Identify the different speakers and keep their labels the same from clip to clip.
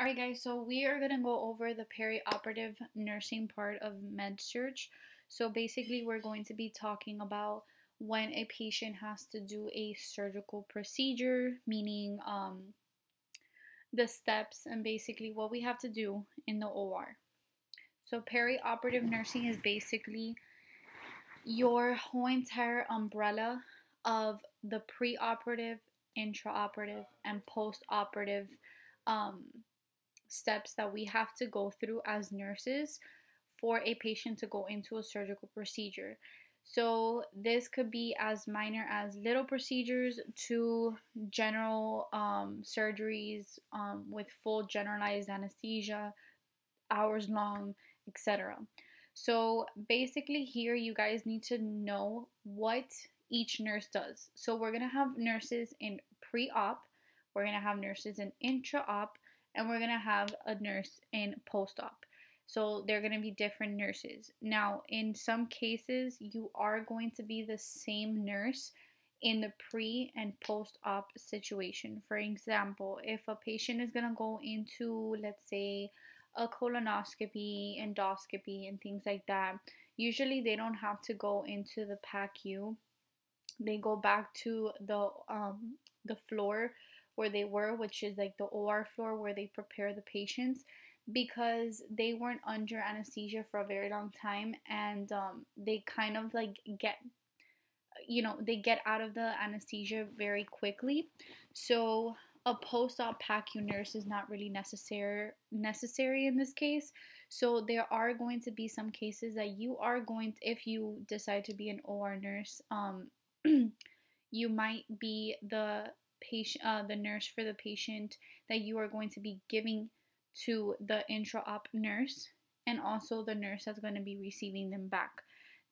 Speaker 1: Alright guys, so we are going to go over the perioperative nursing part of med-surg. So basically we're going to be talking about when a patient has to do a surgical procedure, meaning um, the steps and basically what we have to do in the OR. So perioperative nursing is basically your whole entire umbrella of the preoperative, intraoperative, and postoperative um, steps that we have to go through as nurses for a patient to go into a surgical procedure. So, this could be as minor as little procedures to general um, surgeries um, with full generalized anesthesia, hours long, etc. So, basically, here you guys need to know what each nurse does. So, we're to have nurses in pre op, we're to have nurses in intra op, and we're going to have a nurse in post op. So they're going to be different nurses. Now, in some cases, you are going to be the same nurse in the pre and post op situation. For example, if a patient is going to go into, let's say, a colonoscopy, endoscopy, and things like that, usually they don't have to go into the PACU. They go back to the um, the floor where they were, which is like the OR floor where they prepare the patients because they weren't under anesthesia for a very long time and um, they kind of like get you know they get out of the anesthesia very quickly. So a post-op PACU nurse is not really necessary necessary in this case. So there are going to be some cases that you are going to, if you decide to be an OR nurse um, you might be the patient, uh, the nurse for the patient that you are going to be giving to the intra-op nurse and also the nurse that's going to be receiving them back.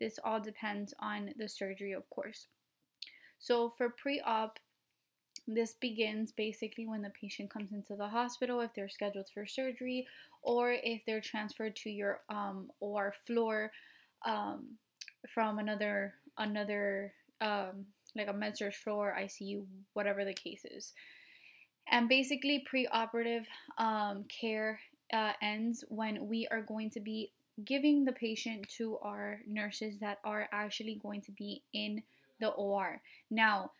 Speaker 1: This all depends on the surgery, of course. So for pre-op, this begins basically when the patient comes into the hospital if they're scheduled for surgery or if they're transferred to your um, OR floor um, from another another um, like a surg floor, ICU, whatever the case is. And basically, preoperative um, care uh, ends when we are going to be giving the patient to our nurses that are actually going to be in the OR. Now,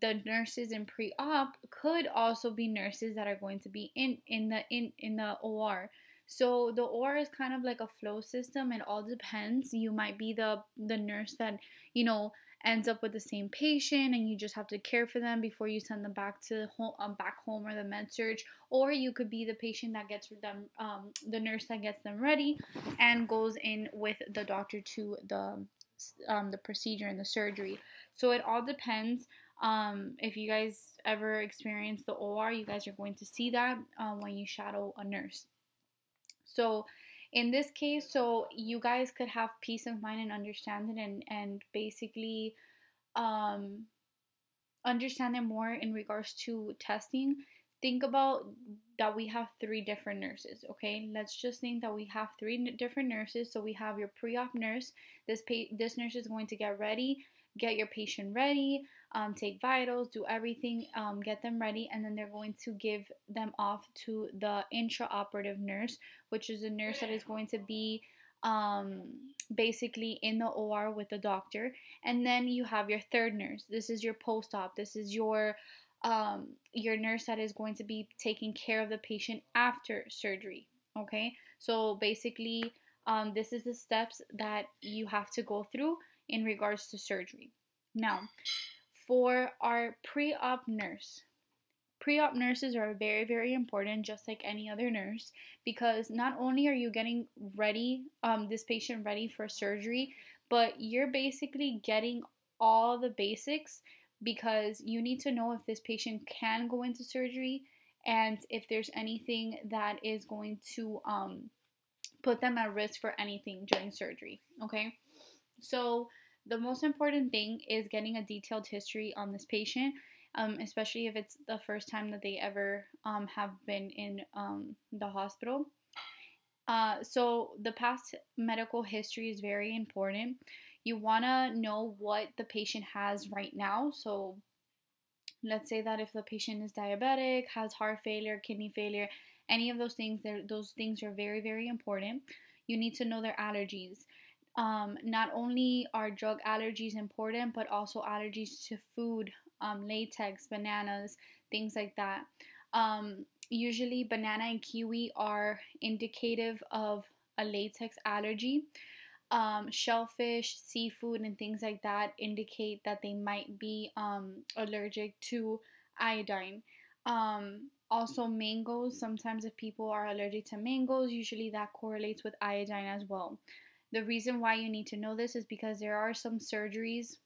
Speaker 1: the nurses in pre-op could also be nurses that are going to be in in the in in the OR. So the OR is kind of like a flow system. It all depends. You might be the the nurse that you know ends up with the same patient and you just have to care for them before you send them back to home um, back home or the med-surg or you could be the patient that gets them um, the nurse that gets them ready and goes in with the doctor to the um, the procedure and the surgery. So it all depends um, if you guys ever experience the OR you guys are going to see that uh, when you shadow a nurse. So in this case so you guys could have peace of mind and understanding and and basically um understand it more in regards to testing. Think about that we have three different nurses okay? Let's just think that we have three different nurses. So we have your pre-op nurse. This pa- this nurse is going to get ready get your patient ready um, take vitals, do everything, um, get them ready, and then they're going to give them off to the intraoperative nurse, which is a nurse that is going to be um, basically in the OR with the doctor. And then you have your third nurse. This is your post op. This is your um, your nurse that is going to be taking care of the patient after surgery. Okay, so basically, um, this is the steps that you have to go through in regards to surgery. Now, for our pre-op nurse. Pre-op nurses are very, very important, just like any other nurse, because not only are you getting ready, um, this patient ready for surgery, but you're basically getting all the basics because you need to know if this patient can go into surgery and if there's anything that is going to um, put them at risk for anything during surgery. Okay, so the most important thing is getting a detailed history on this patient, um, especially if it's the first time that they ever um, have been in um, the hospital. Uh, so, the past medical history is very important. You want to know what the patient has right now. So, let's say that if the patient is diabetic, has heart failure, kidney failure, any of those things, those things are very, very important. You need to know their allergies. Um, not only are drug allergies important, but also allergies to food, um, latex, bananas, things like that. Um, usually, banana and kiwi are indicative of a latex allergy. Um, shellfish, seafood, and things like that indicate that they might be um, allergic to iodine. Um, also, mangoes. Sometimes, if people are allergic to mangoes, usually that correlates with iodine as well. The reason why you need to know this is because there are some surgeries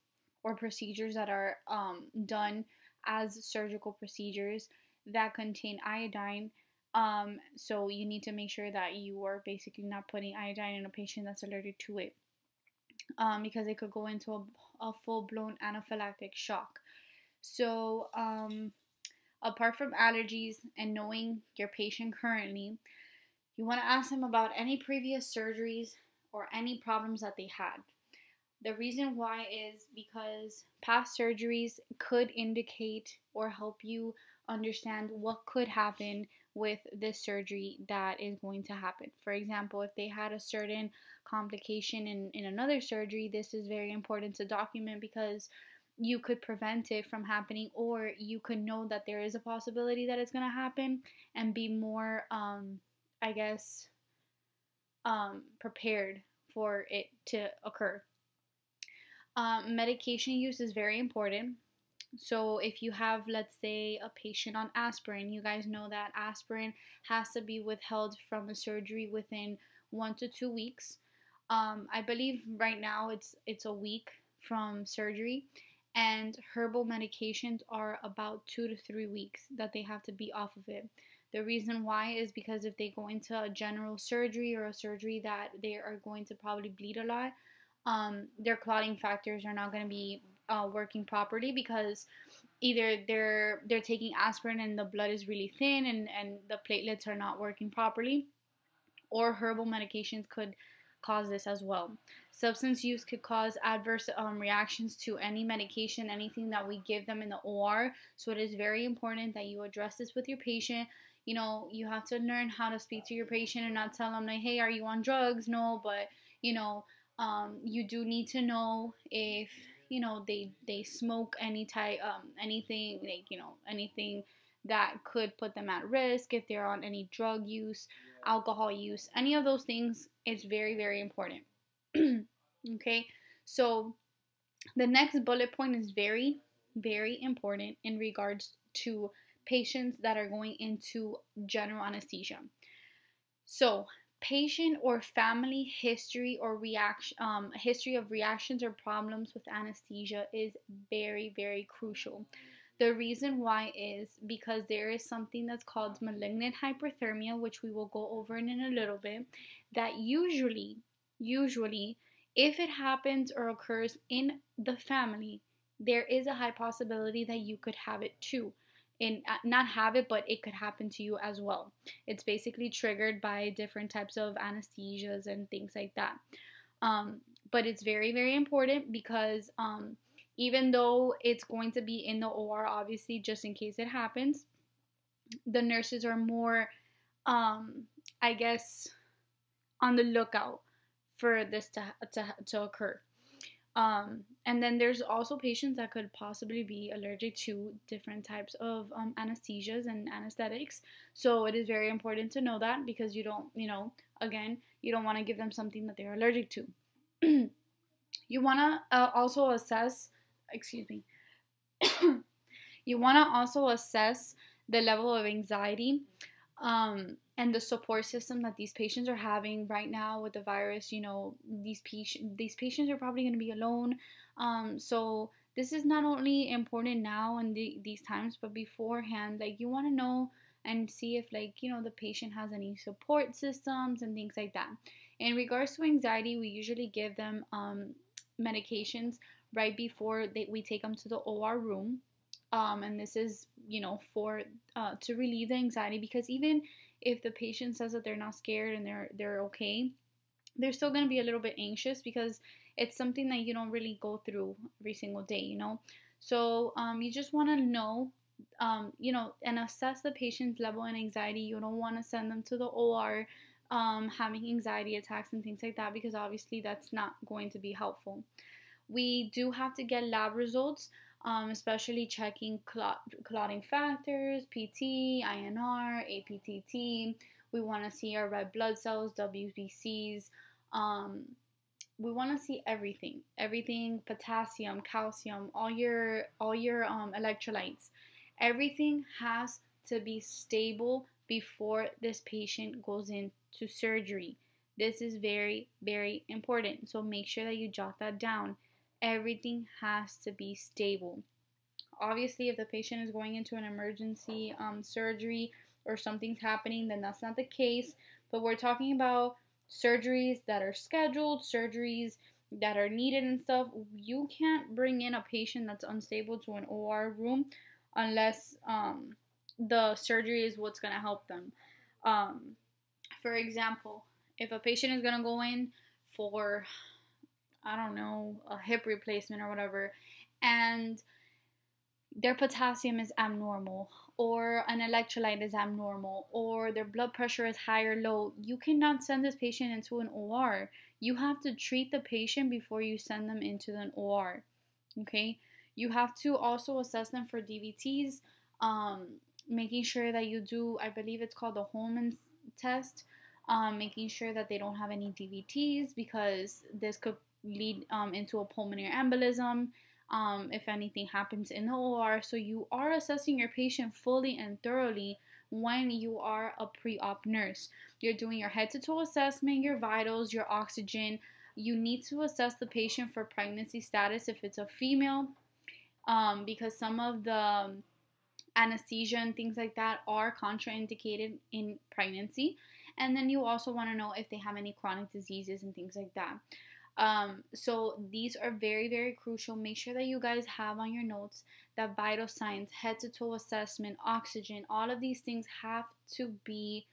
Speaker 1: or procedures that are um, done as surgical procedures that contain iodine. Um, so you need to make sure that you are basically not putting iodine in a patient that's allergic to it um, because it could go into a, a full blown anaphylactic shock. So, um, apart from allergies and knowing your patient currently, you want to ask them about any previous surgeries or any problems that they had. The reason why is because past surgeries could indicate or help you understand what could happen with this surgery that is going to happen. For example, if they had a certain complication in, in another surgery, this is very important to document because you could prevent it from happening or you could know that there is a possibility that it's going to happen and be more um, i guess um, prepared for it to occur. Um, medication use is very important. So if you have let's say a patient on aspirin you guys know that aspirin has to be withheld from a surgery within one to two weeks. Um, i believe right now it's it's a week from surgery and herbal medications are about two to three weeks that they have to be off of it. The reason why is because if they go into a general surgery or a surgery that they are going to probably bleed a lot, um, their clotting factors are not going to be uh, working properly because either they're they're taking aspirin and the blood is really thin and, and the platelets are not working properly, or herbal medications could cause this as well. Substance use could cause adverse um, reactions to any medication, anything that we give them in the OR. So it is very important that you address this with your patient. You know, you have to learn how to speak to your patient and not tell them like, "Hey, are you on drugs?" No, but you know, um, you do need to know if you know they they smoke any type um anything like you know anything that could put them at risk if they're on any drug use alcohol use, any of those things is very, very important. okay, so the next bullet point is very, very important in regards to patients that are going into general anesthesia. So, patient or family history or reaction um, history of reactions or problems with anesthesia is very very crucial the reason why is because there is something that's called malignant hyperthermia, which we will go over in, in a little bit, that usually, usually, if it happens or occurs in the family, there is a high possibility that you could have it too. In, uh, not have it, but it could happen to you as well. It's basically triggered by different types of anesthesias and things like that. Um, but it's very, very important because um, even though it's going to be in the OR, obviously, just in case it happens, the nurses are more, um, I guess, on the lookout for this to, to, to occur. Um, and then there's also patients that could possibly be allergic to different types of um, anesthesias and anesthetics. So it is very important to know that because you don't, you know, again, you don't want to give them something that they're allergic to. you want to uh, also assess excuse me. you want to also assess the level of anxiety um, and the support system that these patients are having right now with the virus. You know, these patients these patients are probably going to be alone. Um, so this is not only important now in the, these times, but beforehand. Like you want to know and see if like you know the patient has any support systems and things like that. In regards to anxiety, we usually give them um, medications right before they, we take them to the OR room. Um, and this is, you know, for uh, to relieve the anxiety because even if the patient says that they're not scared and they're they're okay, they're still gonna be a little bit anxious because it's something that you don't really go through every single day, you know. So um, you just want to know um, you know, and assess the patient's level of anxiety. You don't want to send them to the OR um, having anxiety attacks and things like that because obviously that's not going to be helpful. We do have to get lab results, um, especially checking clot, clotting factors, PT, INR, APTT. We want to see our red blood cells, WBCs. Um, we want to see everything, everything, potassium, calcium, all your all your um, electrolytes. Everything has to be stable before this patient goes into surgery. This is very, very important. So make sure that you jot that down. Everything has to be stable. Obviously, if the patient is going into an emergency um, surgery or something's happening, then that's not the case. But we're talking about surgeries that are scheduled, surgeries that are needed and stuff. You can't bring in a patient that's unstable to an OR room unless um, the surgery is what's going to help them. Um, for example, if a patient is going to go in for, I don't know, a hip replacement or whatever, and their potassium is abnormal or an electrolyte is abnormal or their blood pressure is high or low, you cannot send this patient into an OR. You have to treat the patient before you send them into an OR. Okay? You have to also assess them for DVTs, um, making sure that you do, I believe it's called the Homan test, um, making sure that they don't have any DVTs because this could lead um, into a pulmonary embolism um, if anything happens in the OR. So you are assessing your patient fully and thoroughly when you are a pre op nurse. You're doing your head to toe assessment, your vitals, your oxygen. You need to assess the patient for pregnancy status if it's a female, um, because some of the anesthesia and things like that are contraindicated in pregnancy. And then you also want to know if they have any chronic diseases and things like that. Um, so these are very, very crucial. Make sure that you guys have on your notes that vital signs, head to toe assessment, oxygen, all of these things have to be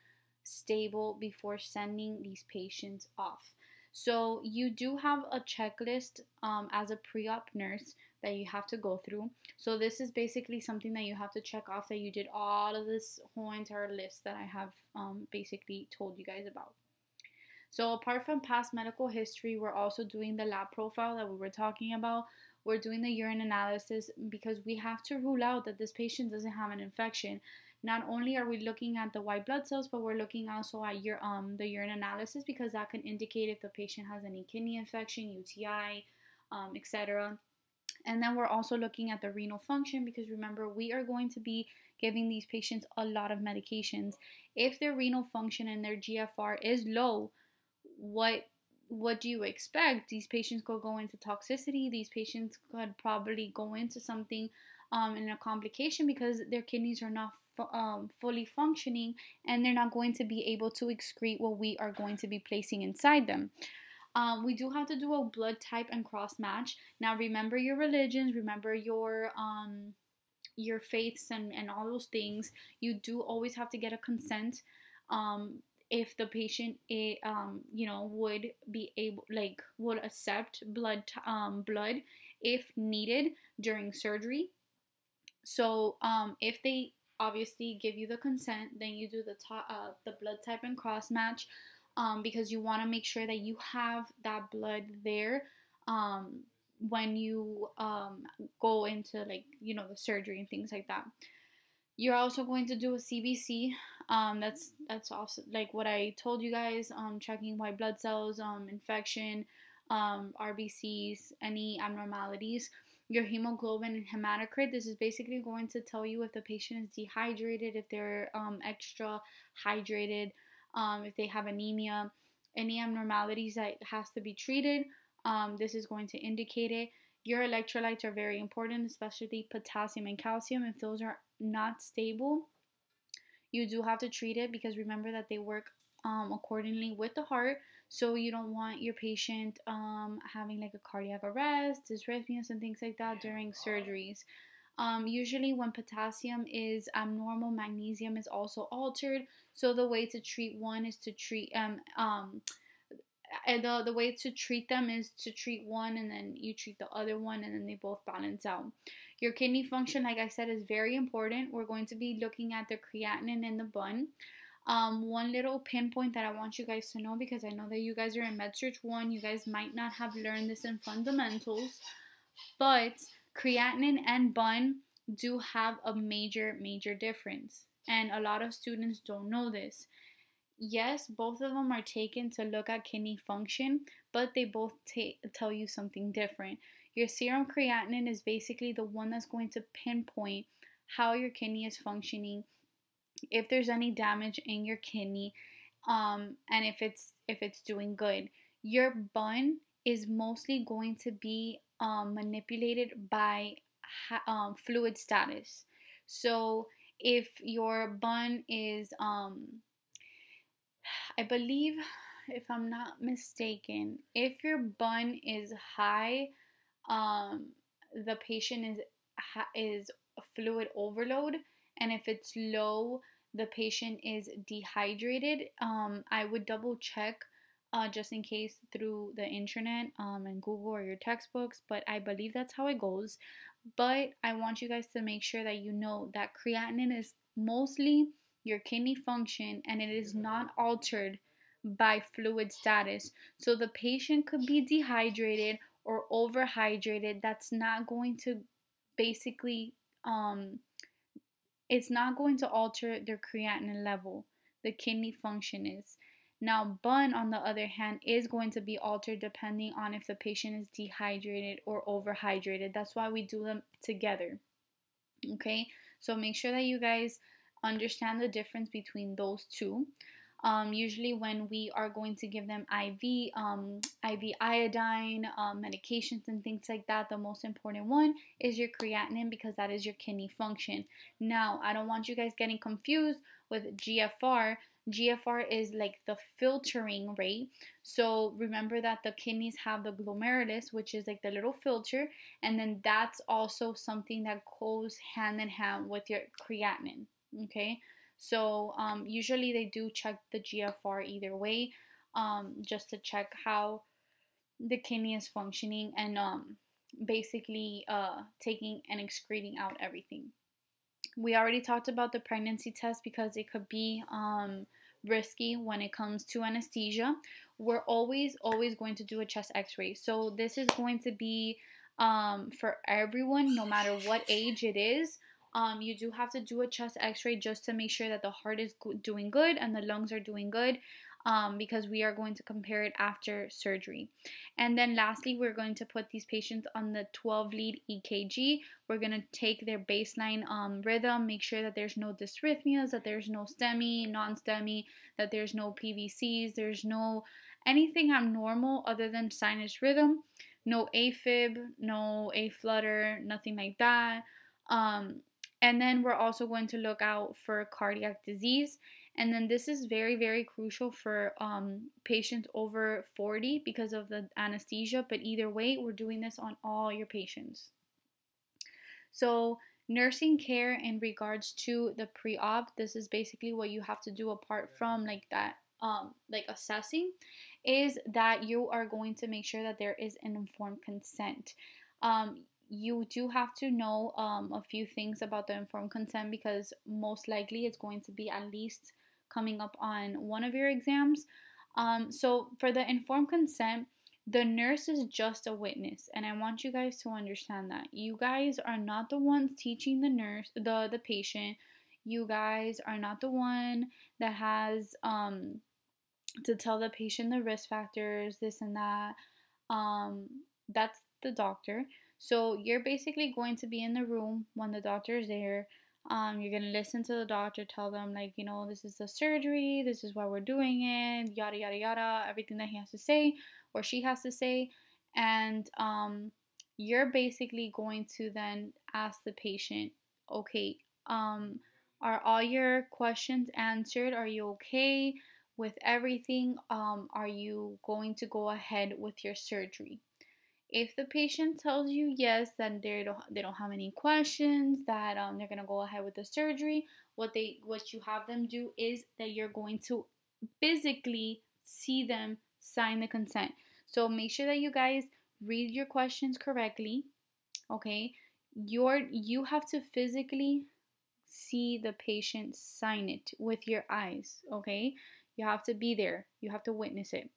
Speaker 1: stable before sending these patients off. So you do have a checklist um, as a pre-op nurse that you have to go through. So this is basically something that you have to check off that you did all of this whole entire list that I have um, basically told you guys about. So apart from past medical history, we're also doing the lab profile that we were talking about. We're doing the urine analysis because we have to rule out that this patient doesn't have an infection. Not only are we looking at the white blood cells, but we're looking also at your um the urine analysis because that can indicate if the patient has any kidney infection, UTI, um, etc. And then we're also looking at the renal function because remember, we are going to be giving these patients a lot of medications. If their renal function and their GFR is low, what what do you expect? These patients could go into toxicity. These patients could probably go into something um, in a complication because their kidneys are not um, fully functioning and they're not going to be able to excrete what we are going to be placing inside them. Um, we do have to do a blood type and cross match. Now, remember your religions, remember your um, your faiths and, and all those things. You do always have to get a consent. Um, if the patient it, um you know would be able like would accept blood um blood if needed during surgery so um if they obviously give you the consent then you do the top uh, the blood type and cross match um because you want to make sure that you have that blood there um when you um go into like you know the surgery and things like that you're also going to do a CBC. Um, that's that's also like what I told you guys. Um, checking white blood cells, um, infection, um, RBCs, any abnormalities. Your hemoglobin and hematocrit. This is basically going to tell you if the patient is dehydrated, if they're um, extra hydrated, um, if they have anemia, any abnormalities that has to be treated. Um, this is going to indicate it. Your electrolytes are very important, especially potassium and calcium. If those are not stable, you do have to treat it because remember that they work um, accordingly with the heart. So you don't want your patient um, having like a cardiac arrest, dysrhythmias, and things like that during surgeries. Um, usually, when potassium is abnormal, magnesium is also altered. So the way to treat one is to treat um um the the way to treat them is to treat one and then you treat the other one and then they both balance out. Your kidney function, like I said, is very important. We're going to be looking at the creatinine in the bun. Um, one little pinpoint that I want you guys to know because I know that you guys are in Med-Surg 1, you guys might not have learned this in fundamentals, but creatinine and bun do have a major, major difference. And a lot of students don't know this. Yes, both of them are taken to look at kidney function, but they both tell you something different. Your serum creatinine is basically the one that's going to pinpoint how your kidney is functioning, if there's any damage in your kidney, um, and if it's if it's doing good. Your bun is mostly going to be um, manipulated by um, fluid status. So if your bun is, um, I believe, if I'm not mistaken, if your bun is high um, the patient is is fluid overload, and if it's low, the patient is dehydrated. Um, I would double check. Uh, just in case through the internet um, and Google or your textbooks, but I believe that's how it goes. But I want you guys to make sure that you know that creatinine is mostly your kidney function and it is not altered by fluid status. So the patient could be dehydrated or overhydrated, that's not going to basically um it's not going to alter their creatinine level. The kidney function is. Now, bun, on the other hand, is going to be altered depending on if the patient is dehydrated or overhydrated. That's why we do them together. Okay, so make sure that you guys understand the difference between those two. Um, usually, when we are going to give them IV, um, IV iodine, um, medications, and things like that, the most important one is your creatinine because that is your kidney function. Now, I don't want you guys getting confused with GFR. GFR is like the filtering rate. So remember that the kidneys have the glomerulus, which is like the little filter, and then that's also something that goes hand in hand with your creatinine. Okay, so um, usually they do check the GFR either way, um, just to check how the kidney is functioning and um, basically uh, taking and excreting out everything. We already talked about the pregnancy test because it could be um, risky when it comes to anesthesia. We're always, always going to do a chest x ray. So this is going to be um, for everyone, no matter what age it is um, you do have to do a chest x-ray just to make sure that the heart is doing good and the lungs are doing good um, because we are going to compare it after surgery. And then lastly, we're going to put these patients on the 12 lead EKG. We're going to take their baseline um, rhythm, make sure that there's no dysrhythmias, that there's no STEMI, non-STEMI, that there's no PVCs, there's no anything abnormal other than sinus rhythm, no AFib, no A flutter, nothing like that. Um, and then we're also going to look out for cardiac disease. And then this is very, very crucial for um, patients over 40 because of the anesthesia. But either way, we're doing this on all your patients. So, nursing care in regards to the pre op, this is basically what you have to do apart from like that, um, like assessing, is that you are going to make sure that there is an informed consent. Um, you do have to know um, a few things about the informed consent because most likely it's going to be at least coming up on one of your exams. Um, so, for the informed consent, the nurse is just a witness, and I want you guys to understand that you guys are not the ones teaching the nurse, the the patient. You guys are not the one that has um, to tell the patient the risk factors, this and that. Um, that's the doctor. So you're basically going to be in the room when the doctor is there. Um, you're gonna listen to the doctor tell them like, you know, this is the surgery, this is why we're doing it, yada yada yada, everything that he has to say or she has to say, and um, you're basically going to then ask the patient, okay, um, are all your questions answered? Are you okay with everything? Um, are you going to go ahead with your surgery? If the patient tells you yes, then they don't they don't have any questions, that um, they're gonna go ahead with the surgery. What they what you have them do is that you're going to physically see them sign the consent. So make sure that you guys read your questions correctly. Okay, your you have to physically see the patient sign it with your eyes, okay? You have to be there. You have to witness it.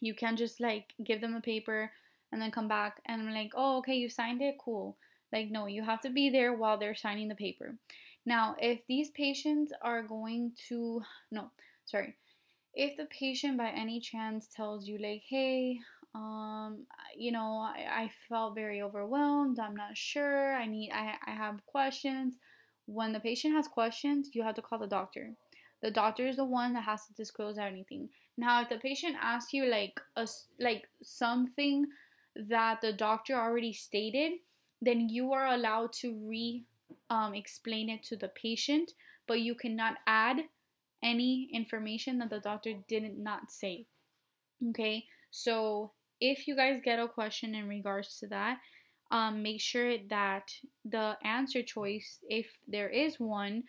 Speaker 1: You can't just like give them a paper and then come back and I'm like, "Oh, okay, you signed it. Cool." Like no, you have to be there while they're signing the paper. Now, if these patients are going to no, sorry. If the patient by any chance tells you like, "Hey, um you know I, I felt very overwhelmed i'm not sure i need I, I have questions when the patient has questions you have to call the doctor the doctor is the one that has to disclose anything now if the patient asks you like a like something that the doctor already stated then you are allowed to re um, explain it to the patient but you cannot add any information that the doctor did not say okay so if you guys get a question in regards to that, um, make sure that the answer choice, if there is one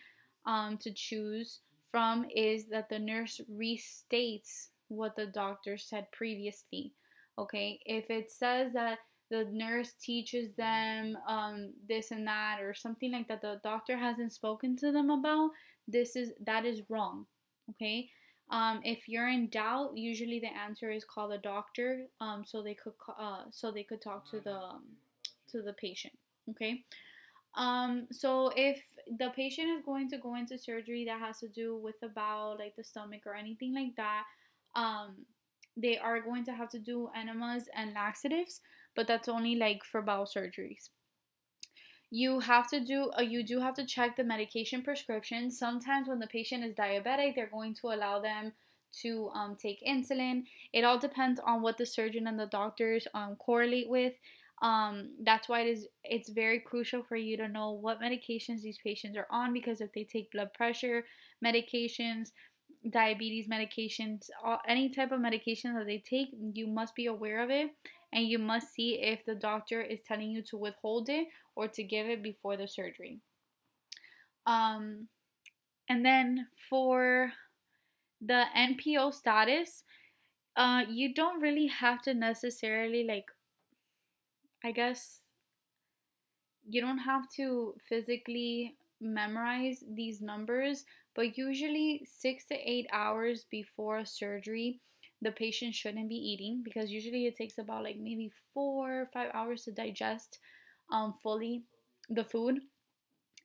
Speaker 1: um, to choose from, is that the nurse restates what the doctor said previously. Okay, if it says that the nurse teaches them um, this and that or something like that the doctor hasn't spoken to them about, this is that is wrong. Okay, um, if you're in doubt, usually the answer is call the doctor, um, so they could uh, so they could talk to the um, to the patient. Okay. Um, so if the patient is going to go into surgery that has to do with the bowel, like the stomach or anything like that, um, they are going to have to do enemas and laxatives, but that's only like for bowel surgeries. You have to do uh, you do have to check the medication prescription. Sometimes when the patient is diabetic they're going to allow them to um, take insulin. It all depends on what the surgeon and the doctors um, correlate with. Um, that's why it is it's very crucial for you to know what medications these patients are on because if they take blood pressure medications diabetes medications any type of medication that they take you must be aware of it and you must see if the doctor is telling you to withhold it or to give it before the surgery. Um, and then for the NPO status, uh, you don't really have to necessarily like, I guess, you don't have to physically memorize these numbers, but usually six to eight hours before surgery, the patient shouldn't be eating because usually it takes about like maybe four or five hours to digest um, fully the food.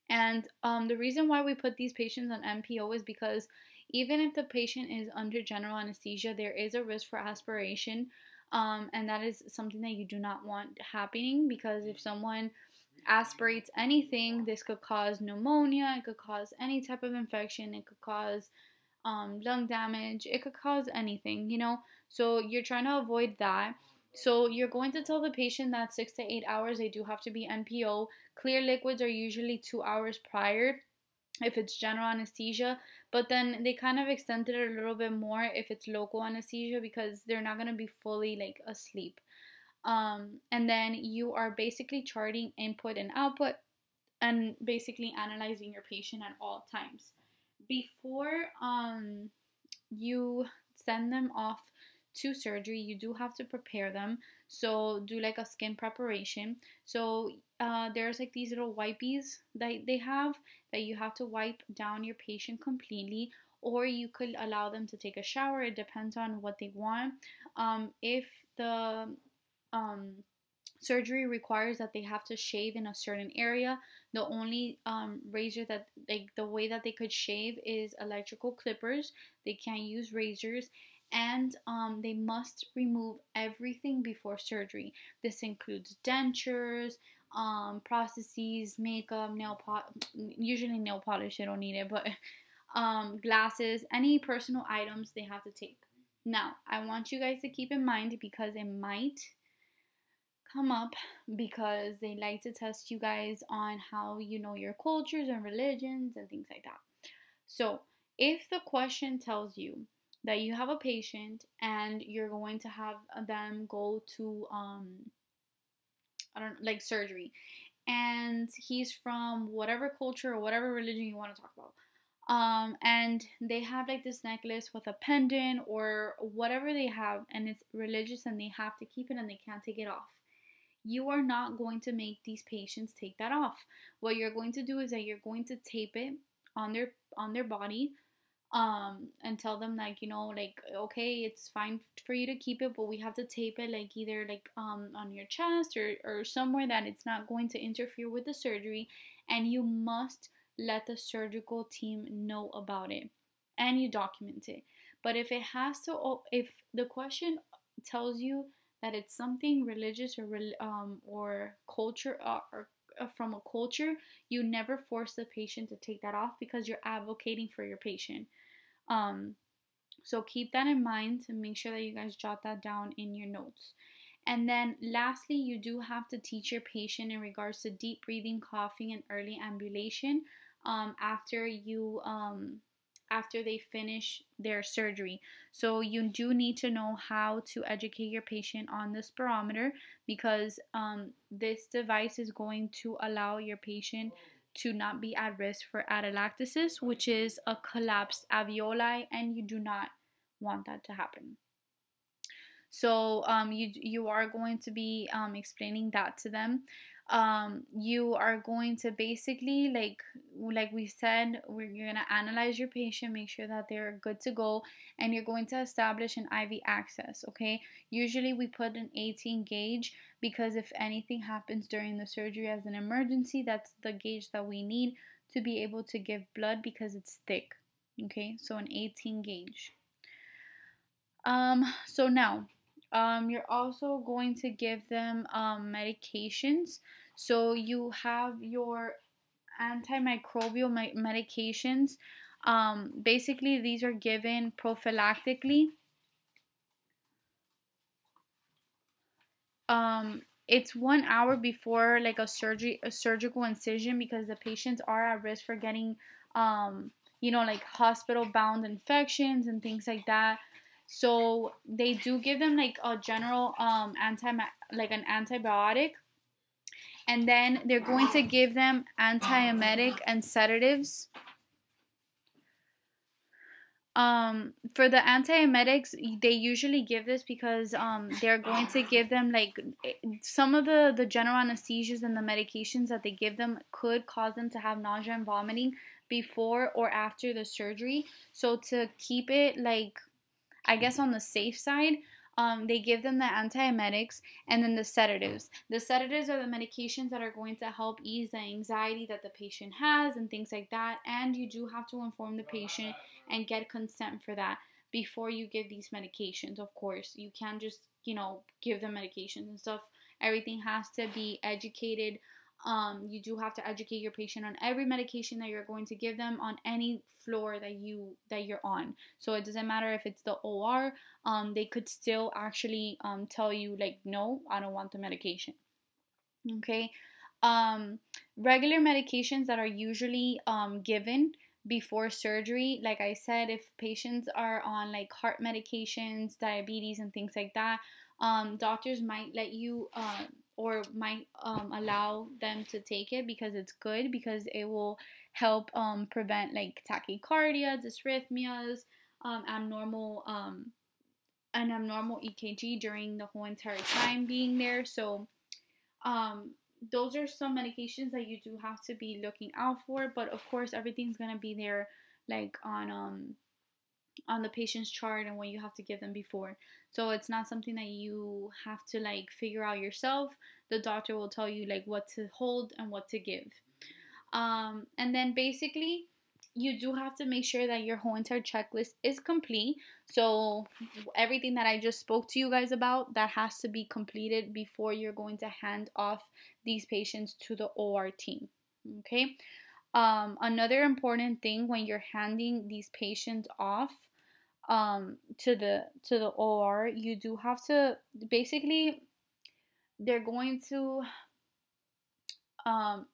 Speaker 1: And um, the reason why we put these patients on NPO is because even if the patient is under general anesthesia, there is a risk for aspiration. Um, and that is something that you do not want happening because if someone aspirates anything, this could cause pneumonia, it could cause any type of infection, it could cause um, lung damage, it could cause anything, you know. So you're trying to avoid that. So you're going to tell the patient that six to eight hours they do have to be NPO. Clear liquids are usually two hours prior if it's general anesthesia, but then they kind of extended it a little bit more if it's local anesthesia because they're not going to be fully like asleep. Um, and then you are basically charting input and output and basically analyzing your patient at all times. Before um, you send them off to surgery, you do have to prepare them. So do like a skin preparation. So uh, there's like these little wipies that they have that you have to wipe down your patient completely, or you could allow them to take a shower. It depends on what they want. Um, if the um, surgery requires that they have to shave in a certain area, the only um, razor that like the way that they could shave is electrical clippers. They can't use razors and um, they must remove everything before surgery. This includes dentures, um, prostheses, makeup, nail pot. Usually nail polish, they don't need it, but um, glasses, any personal items they have to take. Now, I want you guys to keep in mind because it might come up because they like to test you guys on how you know your cultures and religions and things like that. So, if the question tells you that you have a patient and you're going to have them go to um I don't like surgery and he's from whatever culture or whatever religion you want to talk about. Um, and they have like this necklace with a pendant or whatever they have, and it's religious and they have to keep it and they can't take it off. You are not going to make these patients take that off. What you're going to do is that you're going to tape it on their on their body um and tell them like you know like okay it's fine for you to keep it but we have to tape it like either like um on your chest or or somewhere that it's not going to interfere with the surgery and you must let the surgical team know about it and you document it but if it has to if the question tells you that it's something religious or um, or culture uh, or uh, from a culture, you never force the patient to take that off because you're advocating for your patient. Um, so keep that in mind and make sure that you guys jot that down in your notes. And then lastly, you do have to teach your patient in regards to deep breathing, coughing, and early ambulation um, after you um, after they finish their surgery. So you do need to know how to educate your patient on the spirometer because um, this device is going to allow your patient to not be at risk for atelectasis, which is a collapsed alveoli, and you do not want that to happen. So um, you you are going to be um, explaining that to them um, you are going to basically like like we said we're you're going to analyze your patient make sure that they're good to go and you're going to establish an iv access okay? Usually we put an 18 gauge because if anything happens during the surgery as an emergency that's the gauge that we need to be able to give blood because it's thick okay? So an 18 gauge. Um so now um, you're also going to give them um, medications. So you have your antimicrobial me- medications. Um, basically, these are given prophylactically. Um, it's one hour before like a surgery, a surgical incision, because the patients are at risk for getting, um, you know, like hospital-bound infections and things like that. So they do give them like a general um anti like an antibiotic and then they're going to give them antiemetic and sedatives. Um, for the antiemetics, they usually give this because um, they're going to give them like some of the the general anesthesias and the medications that they give them could cause them to have nausea and vomiting before or after the surgery. So to keep it like I guess on the safe side, um, they give them the antiemetics and then the sedatives. The sedatives are the medications that are going to help ease the anxiety that the patient has and things like that. And you do have to inform the patient and get consent for that before you give these medications. Of course, you can't just, you know, give them medications and stuff. Everything has to be educated um, you do have to educate your patient on every medication that you're going to give them on any floor that you that you're on. So it doesn't matter if it's the OR. Um, they could still actually um, tell you like, no, I don't want the medication. Okay. Um, regular medications that are usually um, given before surgery like i said if patients are on like heart medications diabetes and things like that um, doctors might let you uh, or might um, allow them to take it because it's good because it will help um, prevent like tachycardia, dysrhythmias, um, abnormal um, an abnormal EKG during the whole entire time being there. So um, those are some medications that you do have to be looking out for. But of course, everything's gonna be there like on um on the patient's chart and what you have to give them before. So it's not something that you have to like figure out yourself. The doctor will tell you like what to hold and what to give. Um, and then basically, you do have to make sure that your whole entire checklist is complete. So everything that I just spoke to you guys about that has to be completed before you're going to hand off these patients to the OR team. Okay. Um, another important thing when you're handing these patients off um, to the to the OR, you do have to basically they're going to um,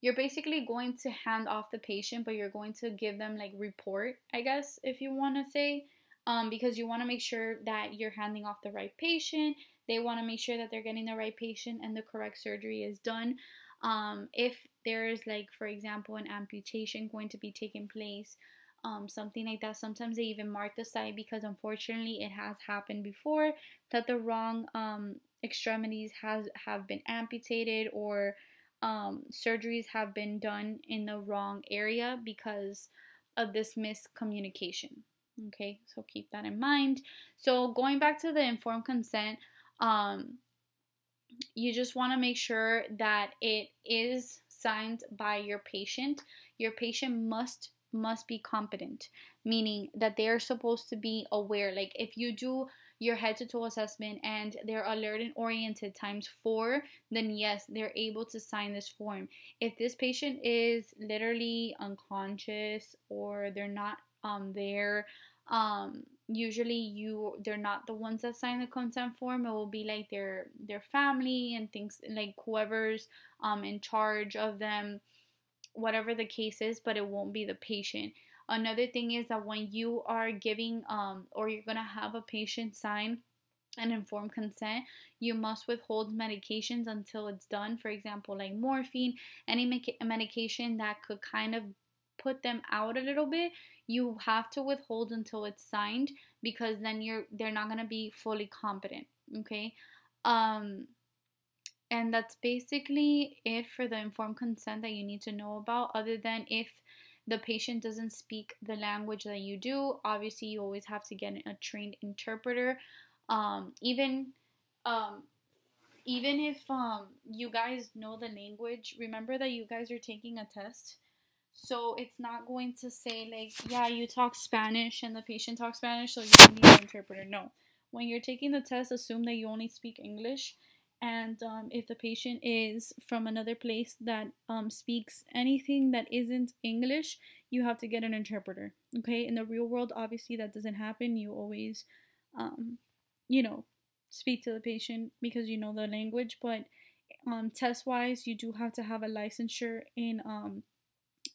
Speaker 1: you're basically going to hand off the patient, but you're going to give them like report, I guess, if you want to say, um, because you want to make sure that you're handing off the right patient. They want to make sure that they're getting the right patient and the correct surgery is done. Um, if there is like for example an amputation going to be taking place um, something like that sometimes they even mark the site because unfortunately it has happened before that the wrong um, extremities has have been amputated or um, surgeries have been done in the wrong area because of this miscommunication. Okay, so keep that in mind. So going back to the informed consent, um, you just want to make sure that it is signed by your patient. Your patient must must be competent, meaning that they are supposed to be aware. Like if you do your head to toe assessment and they're alert and oriented times four, then yes, they're able to sign this form. If this patient is literally unconscious or they're not um there, um usually you they're not the ones that sign the consent form it will be like their their family and things like whoever's um in charge of them whatever the case is but it won't be the patient. Another thing is that when you are giving um or you're gonna have a patient sign an informed consent you must withhold medications until it's done. For example like morphine any medication that could kind of put them out a little bit you have to withhold until it's signed because then you're they're not going to be fully competent okay? Um and that's basically it for the informed consent that you need to know about other than if the patient doesn't speak the language that you do obviously you always have to get a trained interpreter um even um even if um you guys know the language remember that you guys are taking a test so it's not going to say like, yeah, you talk Spanish and the patient talks Spanish, so you need an interpreter. No. When you're taking the test, assume that you only speak English. And um, if the patient is from another place that um, speaks anything that isn't English, you have to get an interpreter. Okay. In the real world, obviously that doesn't happen. You always, um, you know, speak to the patient because you know the language. But um, test wise, you do have to have a licensure in um,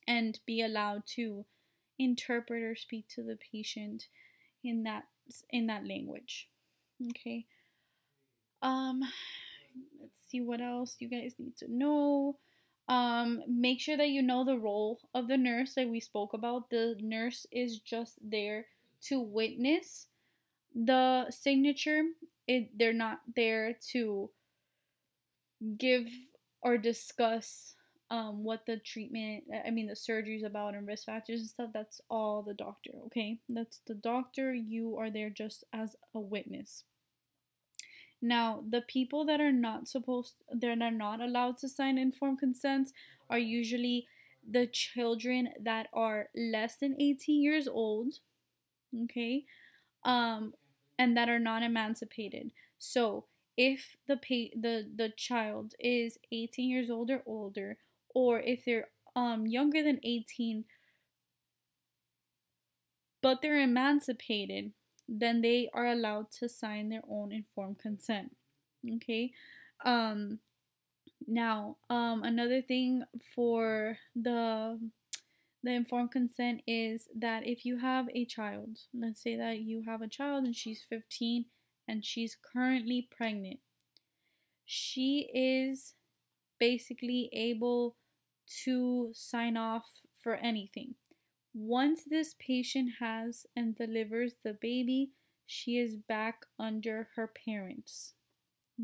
Speaker 1: and be allowed to interpret or speak to the patient in that in that language okay um let's see what else you guys need to know um make sure that you know the role of the nurse that we spoke about the nurse is just there to witness the signature it they're not there to give or discuss um, what the treatment, I mean, the surgery is about and risk factors and stuff, that's all the doctor, okay? That's the doctor. You are there just as a witness. Now, the people that are not supposed, they're not allowed to sign informed consents are usually the children that are less than 18 years old, okay? Um, and that are not emancipated. So, if the pay, the the child is 18 years old or older or if they're um, younger than 18 but they're emancipated, then they are allowed to sign their own informed consent. Okay? Um now, um another thing for the the informed consent is that if you have a child, let's say that you have a child and she's 15 and she's currently pregnant. She is basically able to sign off for anything. Once this patient has and delivers the baby, she is back under her parents.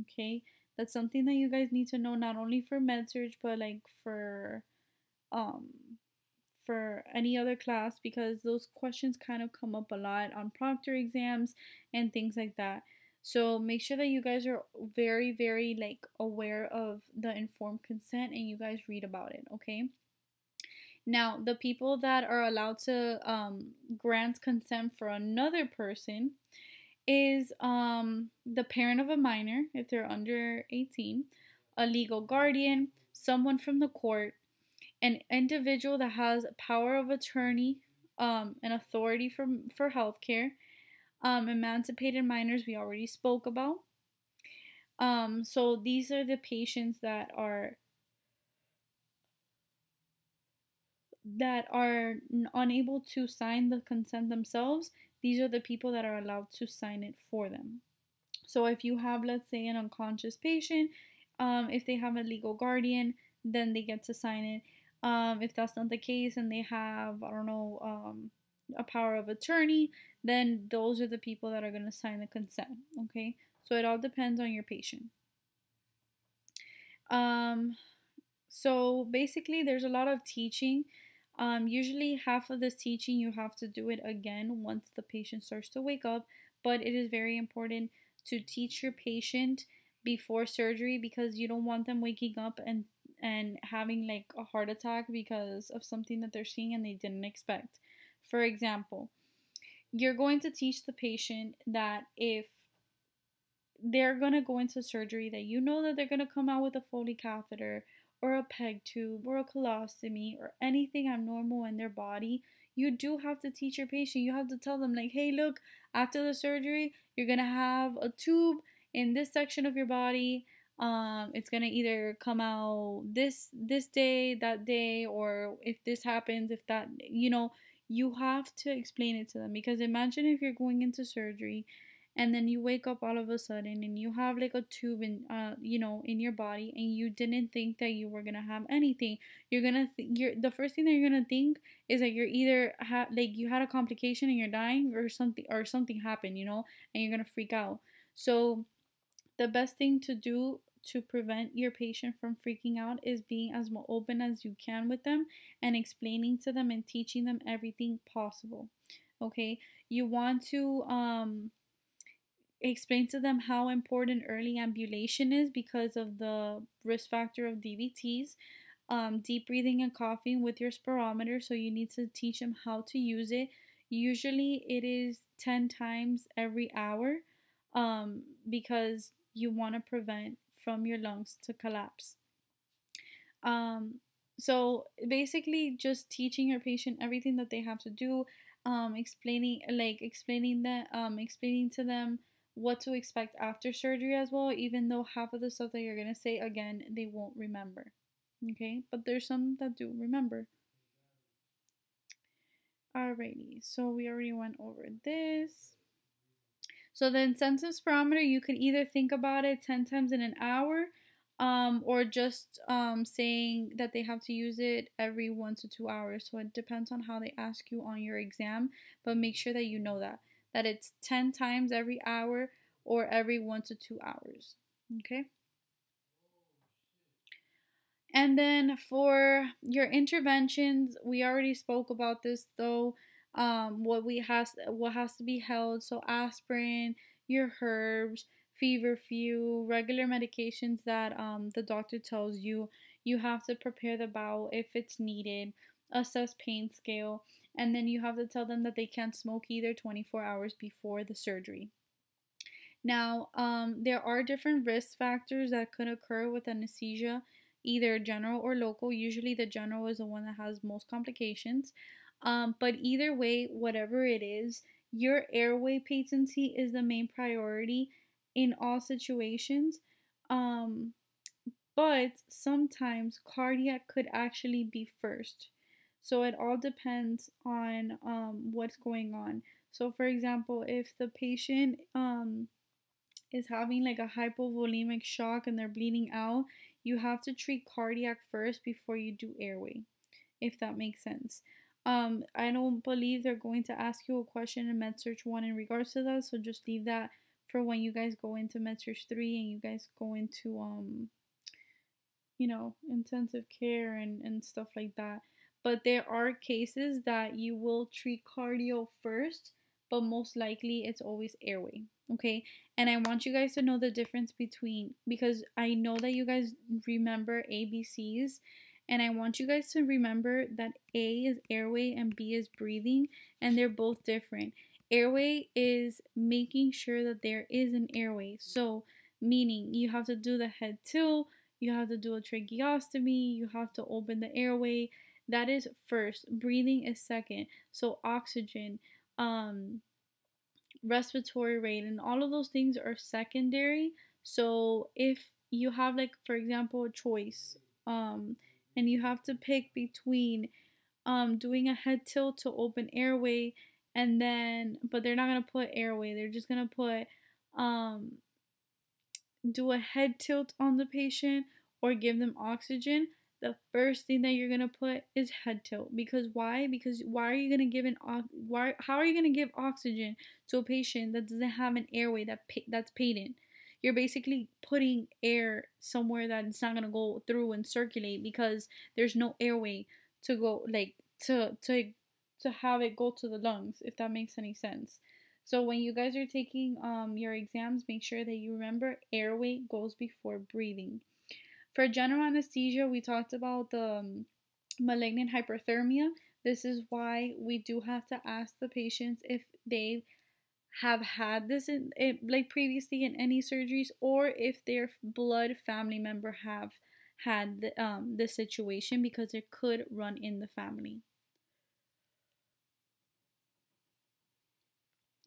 Speaker 1: Okay, that's something that you guys need to know not only for MedSurg but like for um for any other class because those questions kind of come up a lot on proctor exams and things like that. So make sure that you guys are very, very like aware of the informed consent and you guys read about it, okay? Now, the people that are allowed to um, grant consent for another person is um, the parent of a minor, if they're under 18, a legal guardian, someone from the court, an individual that has power of attorney um, and authority for, for healthcare, um, emancipated minors, we already spoke about. Um, so these are the patients that are that are unable to sign the consent themselves. These are the people that are allowed to sign it for them. So if you have, let's say, an unconscious patient, um, if they have a legal guardian, then they get to sign it. Um, if that's not the case and they have, I don't know, um, a power of attorney, then those are the people that are going to sign the consent. Okay, So it all depends on your patient. Um, so basically, there's a lot of teaching. Um, usually, half of this teaching you have to do it again once the patient starts to wake up, but it is very important to teach your patient before surgery because you don't want them waking up and and having like a heart attack because of something that they're seeing and they didn't expect. For example, you're going to teach the patient that if they're going to go into surgery that you know that they're going to come out with a Foley catheter or a peg tube or a colostomy or anything abnormal in their body, you do have to teach your patient. You have to tell them like, "Hey, look, after the surgery, you're going to have a tube in this section of your body um it's gonna either come out this this day that day or if this happens if that you know you have to explain it to them because imagine if you're going into surgery and then you wake up all of a sudden and you have like a tube in uh you know in your body and you didn't think that you were gonna have anything you're gonna th- you're the first thing that you're gonna think is that you're either ha- like you had a complication and you're dying or something or something happened you know and you're gonna freak out so the best thing to do to prevent your patient from freaking out is being as open as you can with them and explaining to them and teaching them everything possible. Okay, you want to um, explain to them how important early ambulation is because of the risk factor of DVTs. Um, deep breathing and coughing with your spirometer, so you need to teach them how to use it. Usually, it is 10 times every hour um, because you want to prevent from your lungs to collapse. Um, so basically, just teaching your patient everything that they have to do, um, explaining like explaining that um, explaining to them what to expect after surgery as well. Even though half of the stuff that you're gonna say again, they won't remember. Okay, but there's some that do remember. Alrighty, so we already went over this. So the incentive spirometer, you could either think about it 10 times in an hour um, or just um, saying that they have to use it every one to two hours. So it depends on how they ask you on your exam, but make sure that you know that, that it's 10 times every hour or every one to two hours. Okay. And then for your interventions, we already spoke about this though um, what we has what has to be held. So aspirin, your herbs, feverfew, regular medications that um, the doctor tells you. You have to prepare the bowel if it's needed. Assess pain scale, and then you have to tell them that they can't smoke either 24 hours before the surgery. Now, um, there are different risk factors that could occur with anesthesia, either general or local. Usually, the general is the one that has most complications. Um, but either way, whatever it is, your airway patency is the main priority in all situations. Um, but sometimes cardiac could actually be first. So it all depends on um, what's going on. So, for example, if the patient um, is having like a hypovolemic shock and they're bleeding out, you have to treat cardiac first before you do airway, if that makes sense. Um, I don't believe they're going to ask you a question in Med-Surg 1 in regards to that, so just leave that for when you guys go into Med-Surg 3 and you guys go into, um, you know, intensive care and, and stuff like that. But there are cases that you will treat cardio first, but most likely it's always airway, okay? And I want you guys to know the difference between, because I know that you guys remember ABCs and I want you guys to remember that A is airway and B is breathing, and they're both different. Airway is making sure that there is an airway. So, meaning you have to do the head tilt, you have to do a tracheostomy, you have to open the airway. That is first. Breathing is second. So, oxygen, um, respiratory rate, and all of those things are secondary. So, if you have, like, for example, a choice, um, and you have to pick between um, doing a head tilt to open airway and then but they're not gonna put airway they're just gonna put um, do a head tilt on the patient or give them oxygen the first thing that you're gonna put is head tilt. Because why? Because why are you gonna give an why how are you gonna give oxygen to a patient that doesn't have an airway that that's patent you're basically putting air somewhere that it's not to go through and circulate because there's no airway to go like to to to have it go to the lungs if that makes any sense. So when you guys are taking um, your exams make sure that you remember airway goes before breathing for general anesthesia we talked about the um, malignant hyperthermia this is why we do have to ask the patients if they have had this in, in, like previously in any surgeries or if their blood family member have had the, um, this situation because it could run in the family.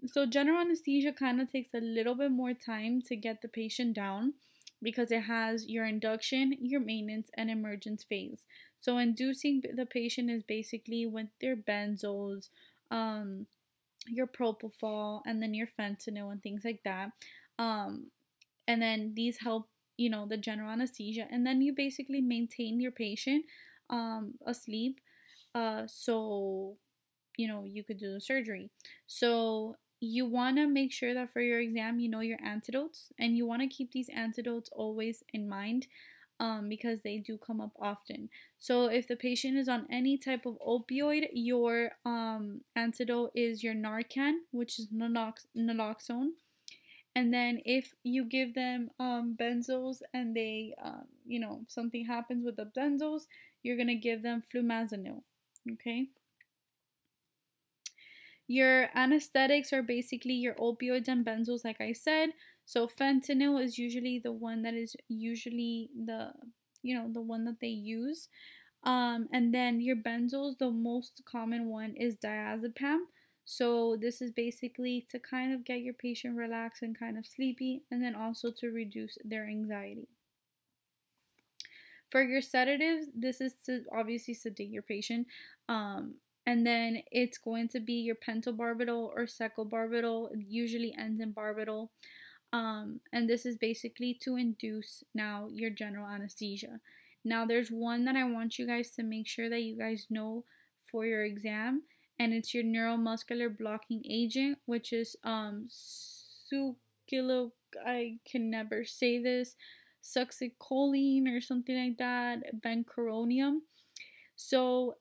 Speaker 1: So general anesthesia kind of takes a little bit more time to get the patient down because it has your induction, your maintenance, and emergence phase. So inducing the patient is basically with their benzos, um, your propofol, and then your fentanyl and things like that. Um, and then these help, you know, the general anesthesia, and then you basically maintain your patient um, asleep. Uh, so you know you could do the surgery. So you want to make sure that for your exam you know your antidotes and you want to keep these antidotes always in mind um, because they do come up often. So if the patient is on any type of opioid, your um, antidote is your Narcan, which is nalox- naloxone. And then if you give them um, benzos and they, um, you know, something happens with the benzos, you're going to give them flumazenil. Okay. Your anesthetics are basically your opioids and benzos, like I said. So fentanyl is usually the one that is usually the you know the one that they use. Um, and then your benzos, the most common one is diazepam. So this is basically to kind of get your patient relaxed and kind of sleepy, and then also to reduce their anxiety. For your sedatives, this is to obviously sedate your patient. Um, and then it's going to be your pentobarbital or secobarbital. It usually ends in barbital. Um, and this is basically to induce now your general anesthesia. Now, there's one that I want you guys to make sure that you guys know for your exam, and it's your neuromuscular blocking agent, which is um, succinylcholine. I can never say this, succinylcholine or something like that, vecuronium. So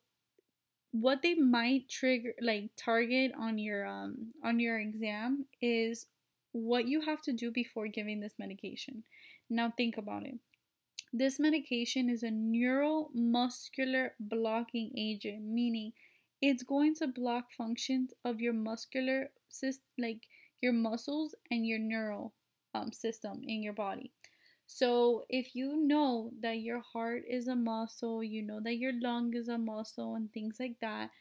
Speaker 1: what they might trigger like target on your um on your exam is what you have to do before giving this medication. Now think about it. This medication is a neuromuscular blocking agent, meaning it's going to block functions of your muscular system, like your muscles and your neural um, system in your body. So, if you know that your heart is a muscle, you know that your lung is a muscle, and things like that,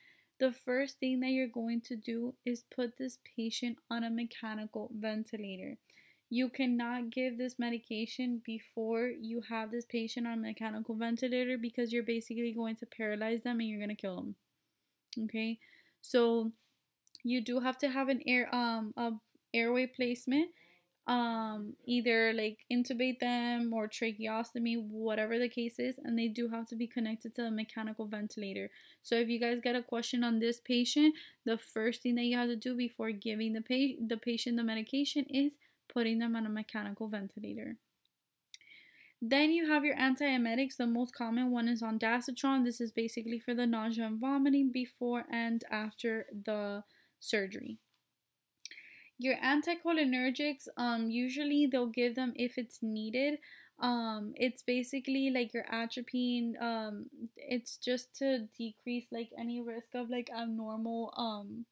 Speaker 1: the first thing that you're going to do is put this patient on a mechanical ventilator. You cannot give this medication before you have this patient on a mechanical ventilator because you're basically going to paralyze them and you're going to kill them. Okay? So you do have to have an air um a airway placement um either like intubate them or tracheostomy whatever the case is and they do have to be connected to a mechanical ventilator so if you guys get a question on this patient the first thing that you have to do before giving the pa- the patient the medication is putting them on a mechanical ventilator then you have your antiemetics. The most common one is ondansetron. This is basically for the nausea and vomiting before and after the surgery. Your anticholinergics, um, usually they'll give them if it's needed. Um, it's basically like your atropine. Um, it's just to decrease like any risk of like abnormal um